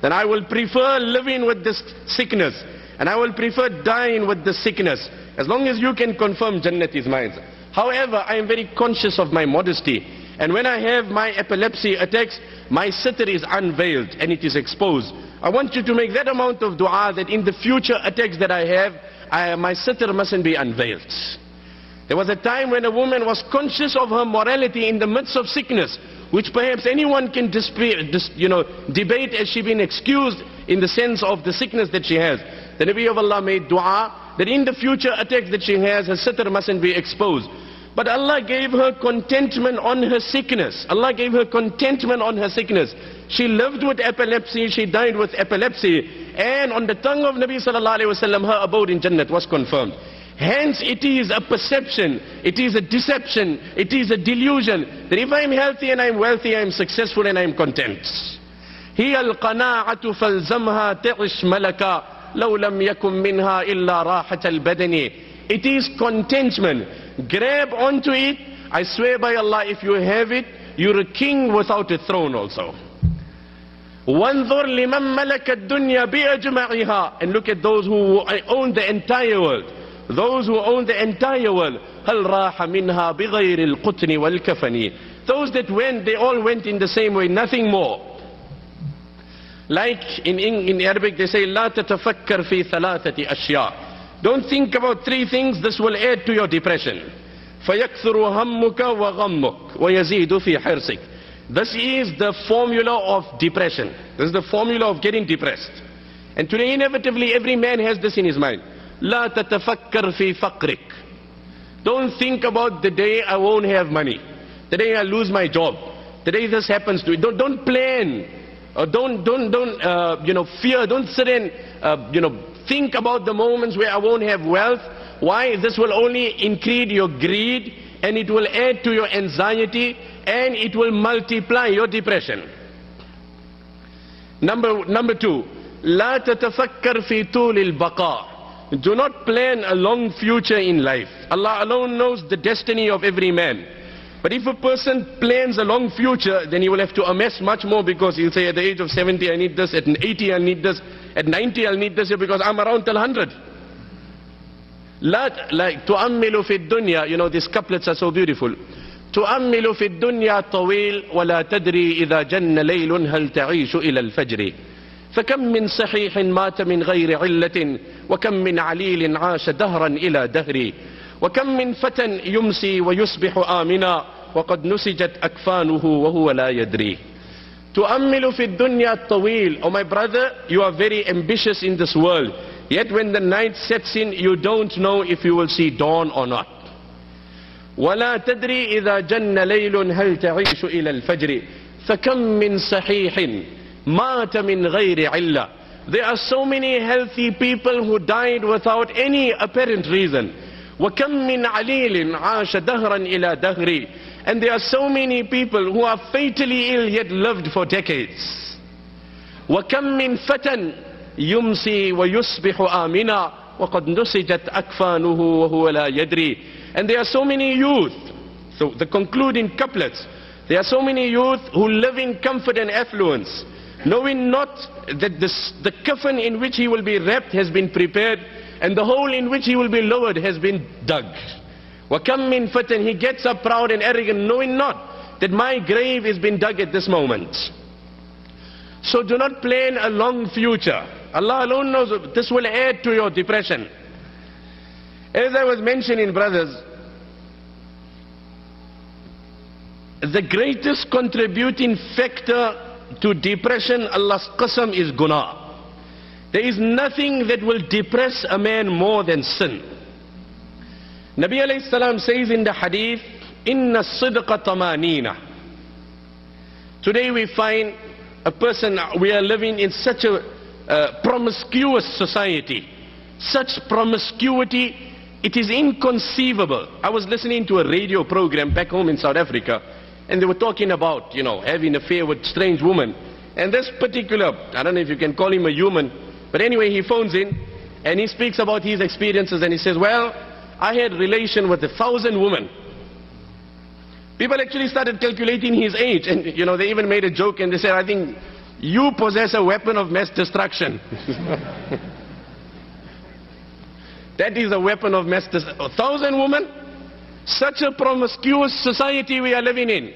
then I will prefer living with this sickness. And I will prefer dying with this sickness. As long as you can confirm Jannat is mine. However, I am very conscious of my modesty. And when I have my epilepsy attacks, my sitr is unveiled and it is exposed. I want you to make that amount of dua that in the future attacks that I have, I, my sitr mustn't be unveiled. There was a time when a woman was conscious of her morality in the midst of sickness, which perhaps anyone can you know, debate as she been excused in the sense of the sickness that she has. The Nabi of Allah made dua that in the future attacks that she has, her sitr mustn't be exposed. But Allah gave her contentment on her sickness. Allah gave her contentment on her sickness. She lived with epilepsy, she died with epilepsy. And on the tongue of Nabi sallallahu alayhi wasallam, her abode in Jannat was confirmed. Hence it is a perception, it is a deception, it is a delusion that if I'm healthy and I'm wealthy, I'm successful and I'm content. هي القناعة فالزمها تعش ملكا لو لم يكن منها إلا راحة البدن It is contentment. Grab onto it. I swear by Allah, if you have it, you're a king without a throne also. وانظر لمن ملك الدنيا بأجمعها and look at those who own the entire world those who own the entire world هل راح منها بغير القطن والكفن those that went they all went in the same way nothing more like in, in, in Arabic they say لا تتفكر في ثلاثة أشياء don't think about three things, this will add to your depression. فَيَكْثُرُ هَمُّكَ وَغَمُّكَ وَيَزِيدُ فِي حِرْصِكَ This is the formula of depression. This is the formula of getting depressed. And today inevitably every man has this in his mind. لا تتفكر في فقرك. Don't think about the day I won't have money. The day I lose my job. The day this happens to you. Don't, don't plan. Or don't, don't, don't, uh, you know, fear. Don't sit and, uh, you know, think about the moments where I won't have wealth. Why? This will only increase your greed and it will add to your anxiety and it will multiply your depression. Number, number two, لا تتفكر في طول البقاء. Do not plan a long future in life. Allah alone knows the destiny of every man. But if a person plans a long future, then he will have to amass much more because he'll say at the age of 70 I need this, at 80 I need this, at 90 I'll need this because I'm around till 100. لا like تؤمل في الدنيا you know these couplets are so beautiful تؤمل في الدنيا طويل ولا تدري إذا جن ليل هل تعيش إلى الفجر فكم من صحيح مات من غير علة وكم من عليل عاش دهرا إلى دهر وكم من فتى يمسي ويصبح آمنا وقد نسجت أكفانه وهو لا يدري تؤمل في الدنيا الطويل Oh my brother, you are very ambitious in this world. Yet when the night sets in, you don't know if you will see dawn or not. ولا تدري إذا جن ليل هل تعيش إلى الفجر فكم من صحيح مات من غير علة There are so many healthy people who died without any apparent reason. وكم من عليل عاش دهرا إلى دهر And there are so many people who are fatally ill yet lived for decades. وكم من فتى يمسي ويصبح آمنا وقد نسجت أكفانه وهو لا يدري And there are so many youth, so the concluding couplets, there are so many youth who live in comfort and affluence, knowing not that this, the coffin in which he will be wrapped has been prepared and the hole in which he will be lowered has been dug. وَكَمْ مِنْ فَتَنْ He gets up proud and arrogant knowing not that my grave is being dug at this moment. So do not plan a long future. Allah alone knows this will add to your depression. As I was mentioning, brothers, the greatest contributing factor to depression, Allah's qasam, is guna. There is nothing that will depress a man more than sin. Nabi alayhi salam says in the hadith, Inna sidqa tamanina. Today we find a person, we are living in such a uh, promiscuous society. Such promiscuity, it is inconceivable. I was listening to a radio program back home in South Africa, and they were talking about, you know, having an affair with strange women. And this particular, I don't know if you can call him a human, but anyway, he phones in, and he speaks about his experiences, and he says, well, I had relation with a thousand women. People actually started calculating his age, and you know, they even made a joke, and they said, I think you possess a weapon of mass destruction. that is a weapon of mass destruction. A thousand women? Such a promiscuous society we are living in.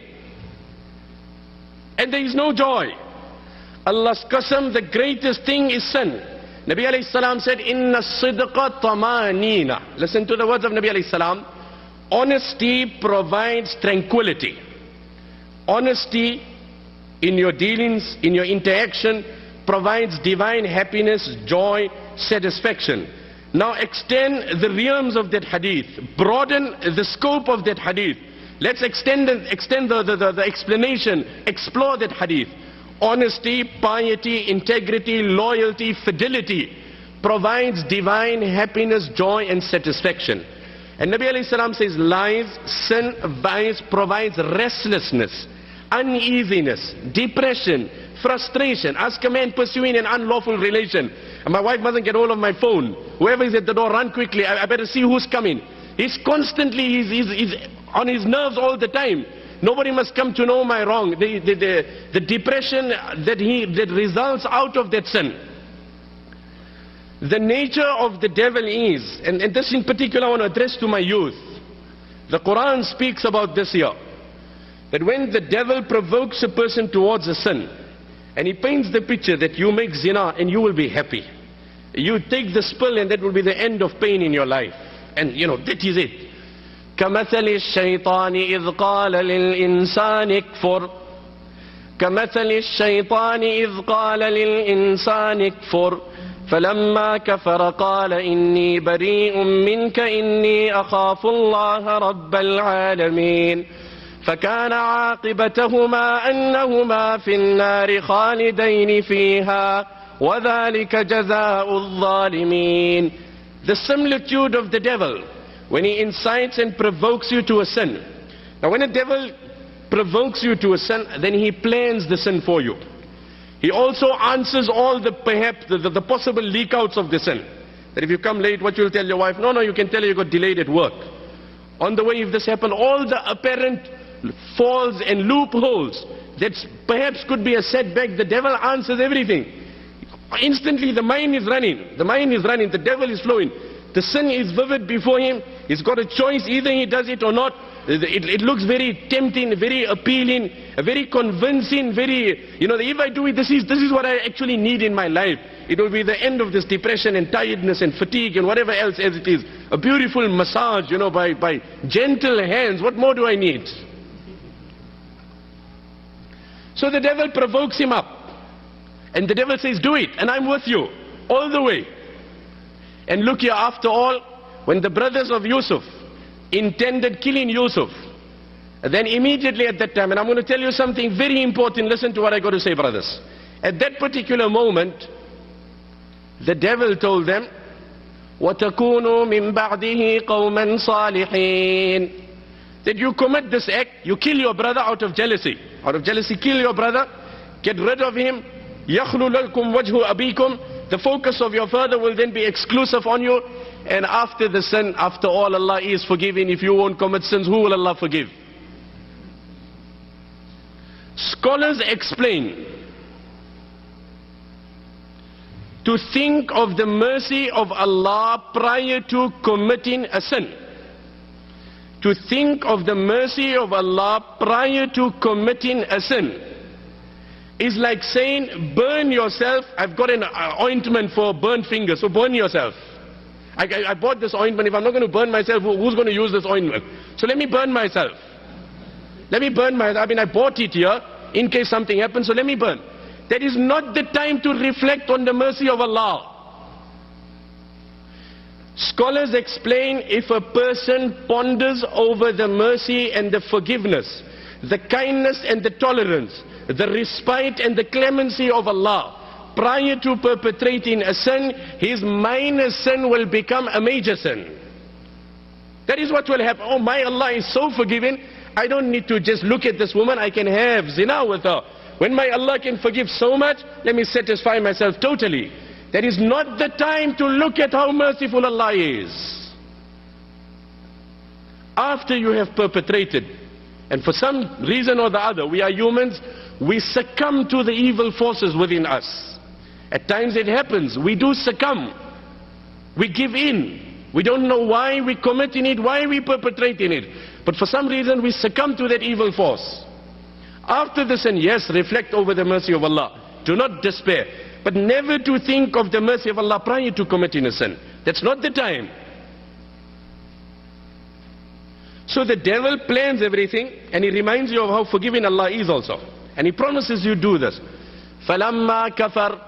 And there is no joy. Allah's qasam, the greatest thing is sin. Nabi alayhi salam said, Inna sidqa tamanina. Listen to the words of Nabi alayhi salam. Honesty provides tranquility. Honesty in your dealings, in your interaction, provides divine happiness, joy, satisfaction. Now extend the realms of that hadith. Broaden the scope of that hadith. Let's extend, extend the, the, the, the explanation. Explore that hadith. Honesty, piety, integrity, loyalty, fidelity provides divine happiness, joy and satisfaction. And Nabi alayhi salam says lies, sin, vice provides restlessness, uneasiness, depression, frustration. Ask a man pursuing an unlawful relation. And my wife mustn't get hold of my phone. Whoever is at the door, run quickly. I, I better see who's coming. He's constantly, he's, he's, he's on his nerves all the time. Nobody must come to know my wrong. The, the, the, the depression that, he, that results out of that sin. The nature of the devil is, and, and this in particular I want to address to my youth. The Quran speaks about this here. That when the devil provokes a person towards a sin, and he paints the picture that you make zina and you will be happy. You take the spill and that will be the end of pain in your life. And you know, that is it. كمثل الشيطان إذ قال للإنسان اكفر. كمثل الشيطان إذ قال للإنسان اكفر. فلما كفر قال إني بريء منك إني أخاف الله رب العالمين. فكان عاقبتهما أنهما في النار خالدين فيها وذلك جزاء الظالمين. The similitude of the devil. When he incites and provokes you to a sin. Now when a devil provokes you to a sin, then he plans the sin for you. He also answers all the perhaps the, the, the possible leak outs of the sin. That if you come late, what you'll tell your wife? No, no, you can tell her you got delayed at work. On the way, if this happened, all the apparent falls and loopholes that perhaps could be a setback, the devil answers everything. Instantly the mind is running. The mind is running. The devil is flowing. The sin is vivid before him. He's got a choice. Either he does it or not. It, it, looks very tempting, very appealing, very convincing, very, you know, if I do it, this is, this is what I actually need in my life. It will be the end of this depression and tiredness and fatigue and whatever else as it is. A beautiful massage, you know, by, by gentle hands. What more do I need? So the devil provokes him up. And the devil says, do it, and I'm with you, all the way. And look here, after all, when the brothers of Yusuf intended killing Yusuf. Then immediately at that time, and I'm going to tell you something very important, listen to what I got to say brothers. At that particular moment, the devil told them, وَتَكُونُوا مِن بَعْدِهِ قَوْمًا صَالِحِينَ That you commit this act, you kill your brother out of jealousy. Out of jealousy, kill your brother, get rid of him. يَخْلُ لَكُمْ وَجْهُ أَبِيكُمْ the focus of your father will then be exclusive on you. And after the sin, after all, Allah is forgiving. If you won't commit sins, who will Allah forgive? Scholars explain to think of the mercy of Allah prior to committing a sin. To think of the mercy of Allah prior to committing a sin is like saying, burn yourself. I've got an uh, ointment for burnt fingers, so burn yourself. I, I, I bought this ointment. If I'm not going to burn myself, who, who's going to use this ointment? So let me burn myself. Let me burn myself. I mean, I bought it here in case something happens, so let me burn. That is not the time to reflect on the mercy of Allah. Scholars explain if a person ponders over the mercy and the forgiveness, the kindness and the tolerance, the respite and the clemency of Allah, prior to perpetrating a sin, his minor sin will become a major sin. That is what will happen. Oh, my Allah is so forgiving. I don't need to just look at this woman. I can have zina with her. When my Allah can forgive so much, let me satisfy myself totally. That is not the time to look at how merciful Allah is. After you have perpetrated, and for some reason or the other, we are humans, we succumb to the evil forces within us. At times it happens, we do succumb. We give in. We don't know why we're committing it, why we're perpetrating it. But for some reason we succumb to that evil force. After the sin, yes, reflect over the mercy of Allah. Do not despair. But never to think of the mercy of Allah prior to committing a sin. That's not the time. So the devil plans everything and he reminds you of how forgiving Allah is also. And he promises you do this. فَلَمَّا كَفَرْ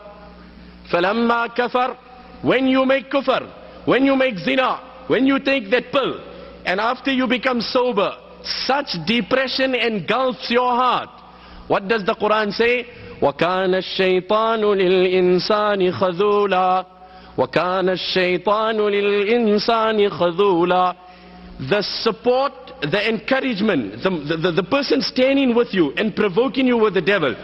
فَلَمَّا كَفَرْ When you make kufr, when you make zina, when you take that pill, and after you become sober, such depression engulfs your heart. What does the Quran say? وَكَانَ الشَّيْطَانُ لِلْإِنسَانِ خَذُولًا وَكَانَ الشَّيْطَانُ لِلْإِنسَانِ خَذُولًا The support, the encouragement, the, the, the person standing with you and provoking you with the devil,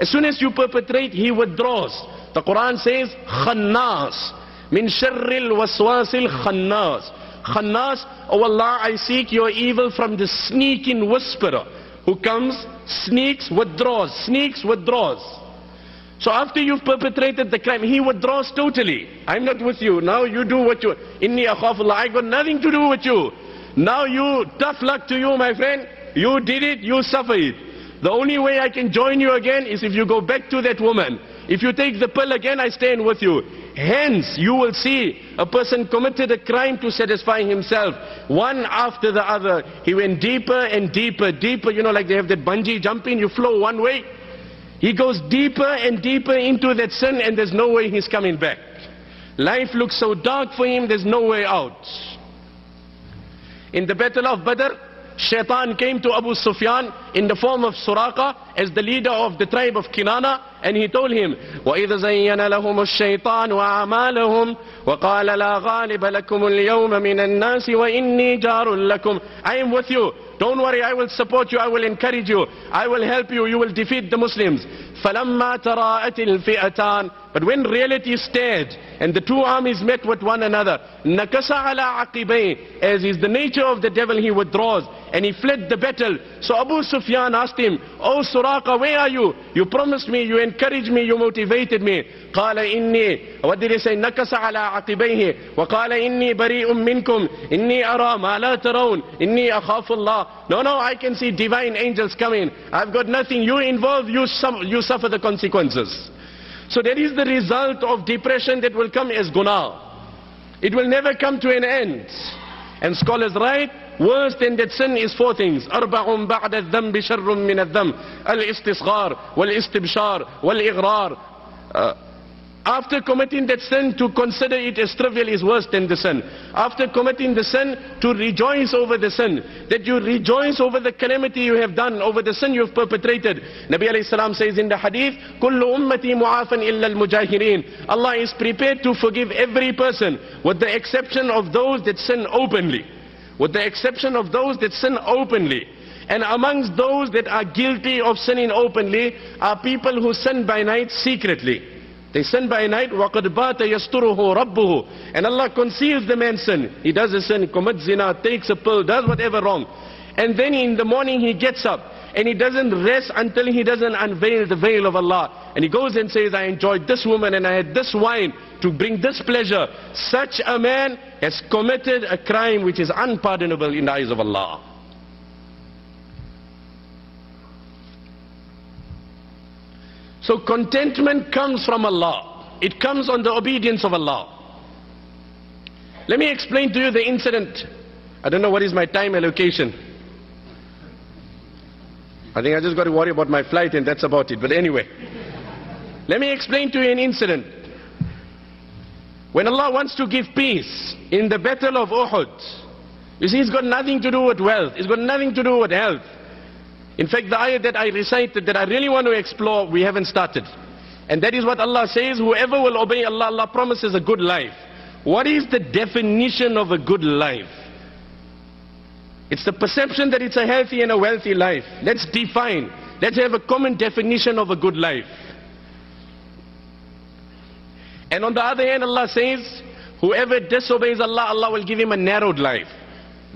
as soon as you perpetrate, he withdraws. The Quran says, Khannas. Min sharril waswasil khannas. Khannas, O Allah, I seek your evil from the sneaking whisperer who comes, sneaks, withdraws, sneaks, withdraws. So after you've perpetrated the crime, he withdraws totally. I'm not with you. Now you do what you... Inni akhafullah. I got nothing to do with you. Now you, tough luck to you, my friend. You did it, you suffer it. The only way I can join you again is if you go back to that woman. If you take the pill again, I stand with you. Hence, you will see a person committed a crime to satisfy himself. One after the other. He went deeper and deeper, deeper. You know, like they have that bungee jumping, you flow one way. He goes deeper and deeper into that sin and there's no way he's coming back. Life looks so dark for him, there's no way out. In the battle of Badr, Shaitan came to Abu Sufyan in the form of Suraka as the leader of the tribe of Kinana and he told him وَإِذَا زَيَّنَ لَهُمُ الشَّيْطَانُ أَعْمَالَهُمْ وَقَالَ لَا غَالِبَ لَكُمُ الْيَوْمَ مِنَ النَّاسِ وَإِنِّي جَارٌ لَكُمْ I am with you. Don't worry, I will support you, I will encourage you, I will help you, you will defeat the Muslims. فَلَمَّا تَرَاءَتِ الْفِئَتَانِ but when reality stared and the two armies met with one another, Nakasa ala aqibay, as is the nature of the devil, he withdraws and he fled the battle. So Abu Sufyan asked him, O oh, Suraqa, where are you? You promised me, you encouraged me, you motivated me. قال إني what did he say نكس على He وقال إني بريء منكم إني Inni ara ma la taraun. Inni aqafullah." no no I can see divine angels coming I've got nothing you involve you, you suffer the consequences So that is the result of depression that will come as guna. It will never come to an end. And scholars write, worse than that sin is four things. أربع بعد الذنب شر من الذنب الاستصغار والاستبشار والإغرار uh, After committing that sin, to consider it as trivial is worse than the sin. After committing the sin, to rejoice over the sin. That you rejoice over the calamity you have done, over the sin you have perpetrated. Nabi alayhi salam says in the hadith, كُلُّ أُمَّتِي مُعَافًا إِلَّا الْمُجَاهِرِينَ Allah is prepared to forgive every person, with the exception of those that sin openly. With the exception of those that sin openly. And amongst those that are guilty of sinning openly are people who sin by night secretly. They sin by night, وَقَدْ بَاتَ يَسْتُرُهُ رَبُّهُ And Allah conceals the man's sin. He does a sin, commits zina, takes a pill, does whatever wrong. And then in the morning he gets up and he doesn't rest until he doesn't unveil the veil of Allah. And he goes and says, I enjoyed this woman and I had this wine to bring this pleasure. Such a man has committed a crime which is unpardonable in the eyes of Allah. So contentment comes from Allah. It comes on the obedience of Allah. Let me explain to you the incident. I don't know what is my time allocation. I think I just got to worry about my flight and that's about it. But anyway, let me explain to you an incident. When Allah wants to give peace in the battle of Uhud, you see, it's got nothing to do with wealth. It's got nothing to do with health. In fact, the ayah that I recited that I really want to explore, we haven't started. And that is what Allah says, whoever will obey Allah, Allah promises a good life. What is the definition of a good life? It's the perception that it's a healthy and a wealthy life. Let's define. Let's have a common definition of a good life. And on the other hand, Allah says, whoever disobeys Allah, Allah will give him a narrowed life.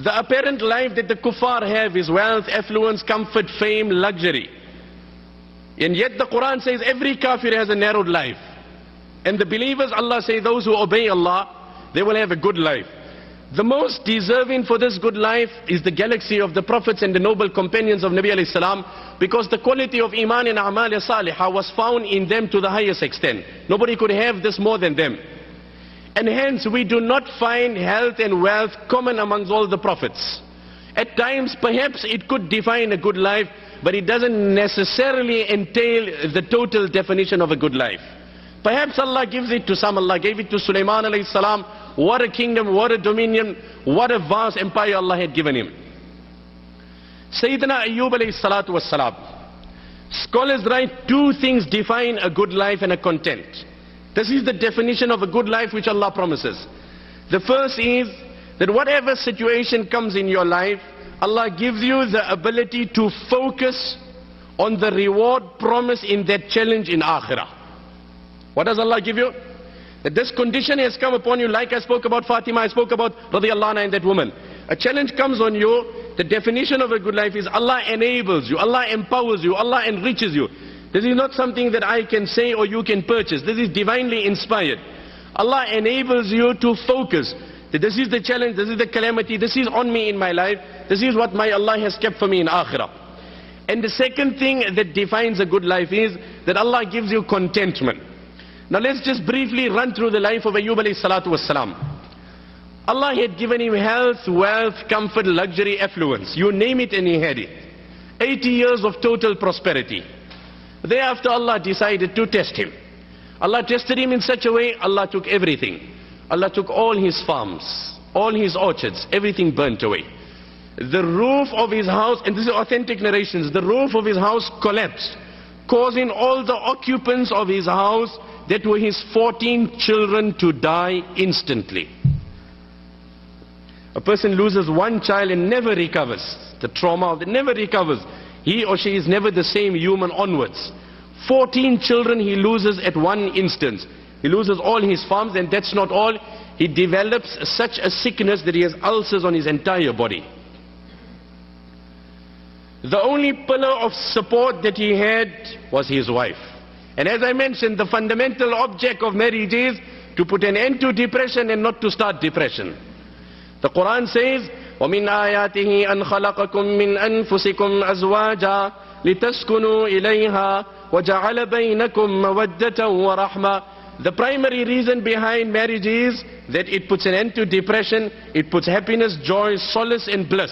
The apparent life that the kuffar have is wealth, affluence, comfort, fame, luxury. And yet the Quran says every kafir has a narrowed life. And the believers, Allah says, those who obey Allah, they will have a good life. The most deserving for this good life is the galaxy of the prophets and the noble companions of Nabi alayhi salam because the quality of iman and amal salihah was found in them to the highest extent. Nobody could have this more than them. And hence we do not find health and wealth common amongst all the prophets. At times perhaps it could define a good life, but it doesn't necessarily entail the total definition of a good life. Perhaps Allah gives it to some, Allah gave it to Sulaiman alayhi salam. What a kingdom, what a dominion, what a vast empire Allah had given him. Sayyidina Ayyub alayhi salatu was salam. Scholars write two things define a good life and a content. This is the definition of a good life which Allah promises. The first is that whatever situation comes in your life, Allah gives you the ability to focus on the reward promised in that challenge in Akhirah. What does Allah give you? That this condition has come upon you like I spoke about Fatima, I spoke about radiallahu anha and that woman. A challenge comes on you, the definition of a good life is Allah enables you, Allah empowers you, Allah enriches you. This is not something that I can say or you can purchase. This is divinely inspired. Allah enables you to focus. This is the challenge, this is the calamity, this is on me in my life. This is what my Allah has kept for me in akhirah. And the second thing that defines a good life is that Allah gives you contentment. Now let's just briefly run through the life of Ayyub alayhi salatu wasalam. Allah had given him health, wealth, comfort, luxury, affluence. You name it and he had it. 80 years of total prosperity. Thereafter Allah decided to test him. Allah tested him in such a way, Allah took everything. Allah took all his farms, all his orchards, everything burnt away. The roof of his house, and this is authentic narrations, the roof of his house collapsed, causing all the occupants of his house that were his 14 children to die instantly. A person loses one child and never recovers. The trauma of it never recovers. He or she is never the same human onwards. 14 children he loses at one instance. He loses all his farms and that's not all. He develops such a sickness that he has ulcers on his entire body. The only pillar of support that he had was his wife. And as I mentioned, the fundamental object of marriage is to put an end to depression and not to start depression. The Quran says, ومن آياته أن خلقكم من أنفسكم أزواجا لتسكنوا إليها وجعل بينكم مودة ورحمة The primary reason behind marriage is that it puts an end to depression, it puts happiness, joy, solace and bliss.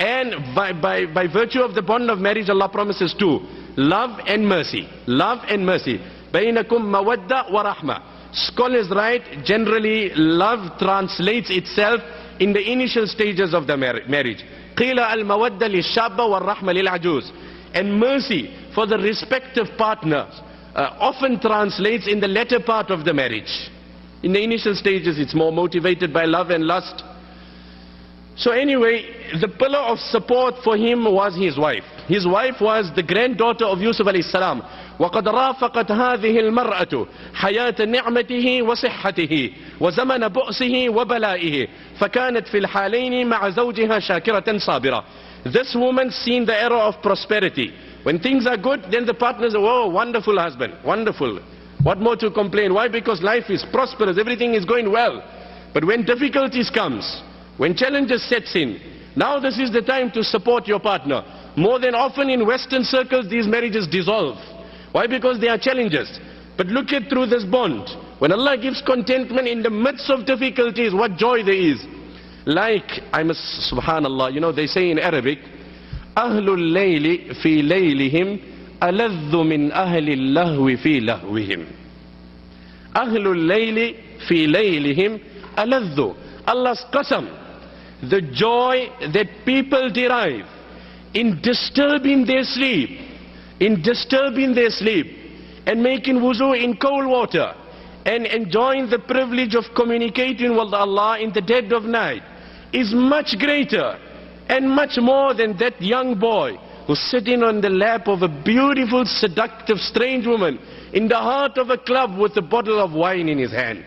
And by, by, by virtue of the bond of marriage, Allah promises two, love and mercy. Love and mercy. بينكم مودة ورحمة. Scholars write, generally love translates itself in the initial stages of the marriage. قيل المودة للشابة والرحمة للعجوز. And mercy for the respective partners uh, often translates in the latter part of the marriage. In the initial stages it's more motivated by love and lust. So anyway, the pillar of support for him was his wife. His wife was the granddaughter of Yusuf alayhi salam. وقد رافقت هذه المرأة حياة نعمته وصحته وزمن بؤسه وبلائه فكانت في الحالين مع زوجها شاكرة صابرة This woman seen the era of prosperity. When things are good, then the partners are, oh, wonderful husband, wonderful. What more to complain? Why? Because life is prosperous, everything is going well. But when difficulties comes, when challenges sets in, now this is the time to support your partner. More than often in Western circles, these marriages dissolve. Why? Because there are challenges. But look at through this bond. When Allah gives contentment in the midst of difficulties, what joy there is. Like, I must, subhanallah, you know, they say in Arabic, أهل الليل في ليلهم ألذ من أهل اللهو في لهوهم. أهل الليل في ليلهم ألذ. Allah's qasam the joy that people derive in disturbing their sleep, in disturbing their sleep, and making wuzu in cold water, and enjoying the privilege of communicating with Allah in the dead of night, is much greater and much more than that young boy who's sitting on the lap of a beautiful, seductive, strange woman in the heart of a club with a bottle of wine in his hand.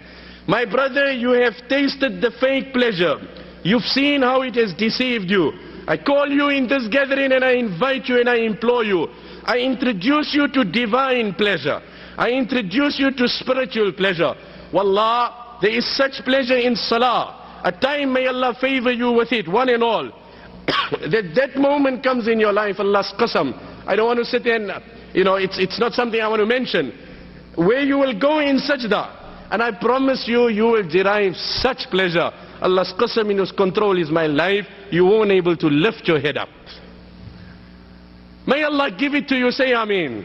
My brother, you have tasted the fake pleasure You've seen how it has deceived you. I call you in this gathering and I invite you and I implore you. I introduce you to divine pleasure. I introduce you to spiritual pleasure. Wallah, there is such pleasure in salah. A time may Allah favor you with it, one and all. that that moment comes in your life, Allah's qasam. I don't want to sit and, you know, it's, it's not something I want to mention. Where you will go in sajda. And I promise you, you will derive such pleasure. Allah's qasam in His control is my life, you won't able to lift your head up. May Allah give it to you, say Ameen.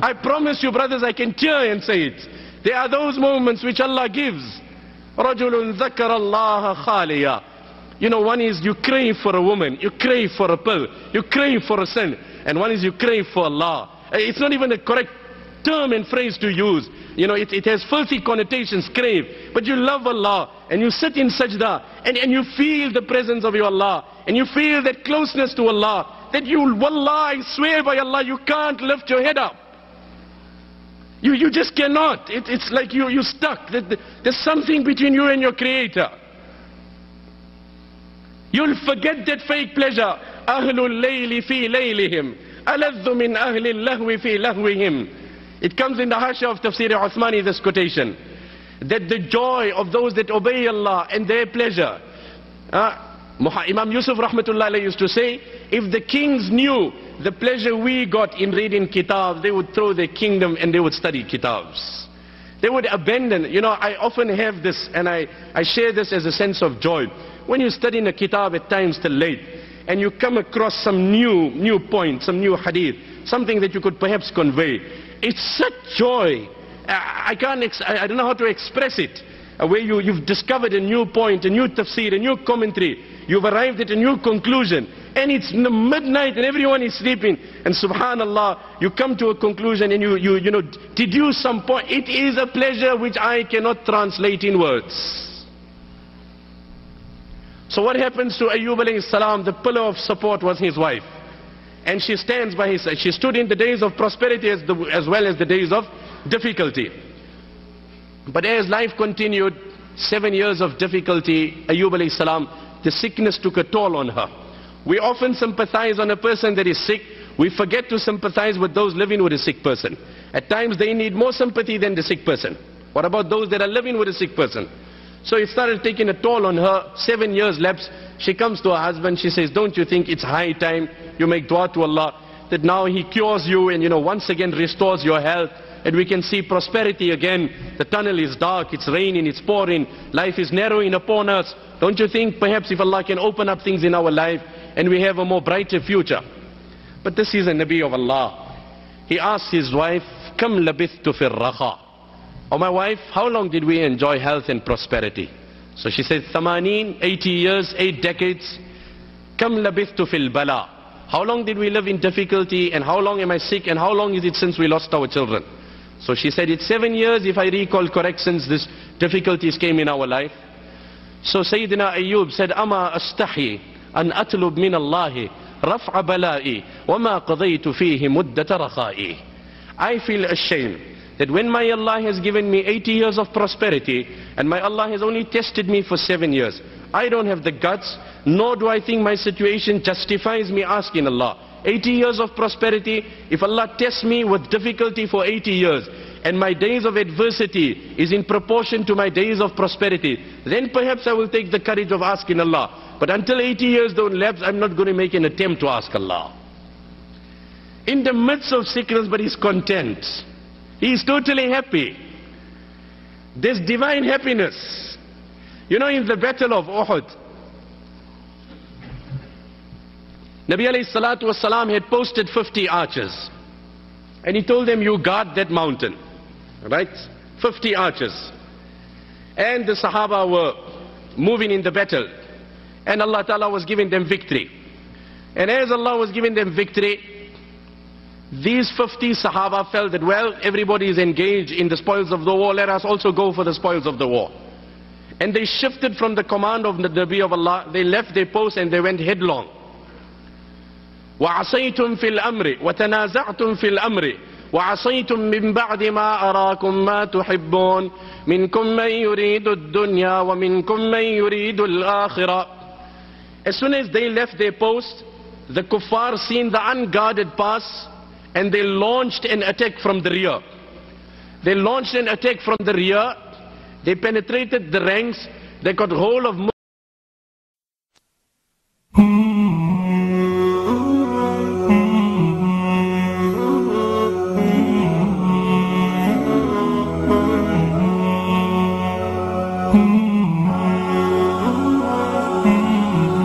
I promise you brothers, I can tear and say it. There are those moments which Allah gives. رَجُلٌ ذَكَرَ اللَّهَ خَالِيًا You know, one is you crave for a woman, you crave for a pill, you crave for a sin, and one is you crave for Allah. It's not even a correct term and phrase to use. You know, it, it has filthy connotations, crave. But you love Allah and you sit in sajda and, and you feel the presence of your Allah and you feel that closeness to Allah that you, wallah, I swear by Allah, you can't lift your head up. You, you just cannot. It, it's like you, you're stuck. There's something between you and your Creator. You'll forget that fake pleasure. أهل الليل في ليلهم ألذ من أهل اللهو في لهوهم it comes in the Hasha of Tafsir Uthmani, this quotation, that the joy of those that obey Allah and their pleasure. Uh, Imam Yusuf Rahmatullah used to say, if the kings knew the pleasure we got in reading kitab, they would throw their kingdom and they would study kitabs. They would abandon, you know, I often have this and I, I share this as a sense of joy. When you study in a kitab at times till late, and you come across some new, new point, some new hadith, something that you could perhaps convey, it's such joy. I can't, I don't know how to express it. Where you, you've discovered a new point, a new tafsir, a new commentary. You've arrived at a new conclusion. And it's midnight and everyone is sleeping. And subhanallah, you come to a conclusion and you, you, you know, deduce some point. It is a pleasure which I cannot translate in words. So what happens to Ayyub alayhi salam? The pillar of support was his wife and she stands by his side. She stood in the days of prosperity as, the, as well as the days of difficulty. But as life continued, seven years of difficulty, Ayyub alayhi salam, the sickness took a toll on her. We often sympathize on a person that is sick. We forget to sympathize with those living with a sick person. At times they need more sympathy than the sick person. What about those that are living with a sick person? So it started taking a toll on her. Seven years lapsed. She comes to her husband. She says, don't you think it's high time you make dua to Allah that now He cures you and you know once again restores your health and we can see prosperity again. The tunnel is dark, it's raining, it's pouring, life is narrowing upon us. Don't you think perhaps if Allah can open up things in our life and we have a more brighter future? But this is a Nabi of Allah. He asked his wife, Kam labithtu fir raha. Oh my wife, how long did we enjoy health and prosperity? So she said, Thamanin, 80 years, 8 decades. Kam labithtu fil bala. How long did we live in difficulty and how long am I sick and how long is it since we lost our children? So she said, it's seven years if I recall correct since this difficulties came in our life. So Sayyidina Ayyub said, Ama astahi an atlub min Allahi raf'a bala'i wa ma qadaytu fihi muddata rakha'i. I feel ashamed that when my Allah has given me 80 years of prosperity and my Allah has only tested me for seven years, I don't have the guts, nor do I think my situation justifies me asking Allah. 80 years of prosperity, if Allah tests me with difficulty for 80 years, and my days of adversity is in proportion to my days of prosperity, then perhaps I will take the courage of asking Allah. But until 80 years don't lapse, I'm not going to make an attempt to ask Allah. In the midst of sickness, but he's content. He's totally happy. There's divine happiness. You know, in the battle of Uhud, Nabi alayhi salatu wasalam had posted 50 archers. And he told them, you guard that mountain. Right? 50 archers. And the Sahaba were moving in the battle. And Allah Ta'ala was giving them victory. And as Allah was giving them victory, these 50 Sahaba felt that, well, everybody is engaged in the spoils of the war, let us also go for the spoils of the war. And they shifted from the command of the Nabi of Allah, they left their post and they went headlong. وعصيتم في الأمر وتنازعتم في الأمر وعصيتم من بعد ما أراكم ما تحبون منكم من يريد الدنيا ومنكم من يريد الآخرة As soon as they left their post, the kuffar seen the unguarded pass and they launched an attack from the rear. They launched an attack from the rear, they penetrated the ranks. They got hold of...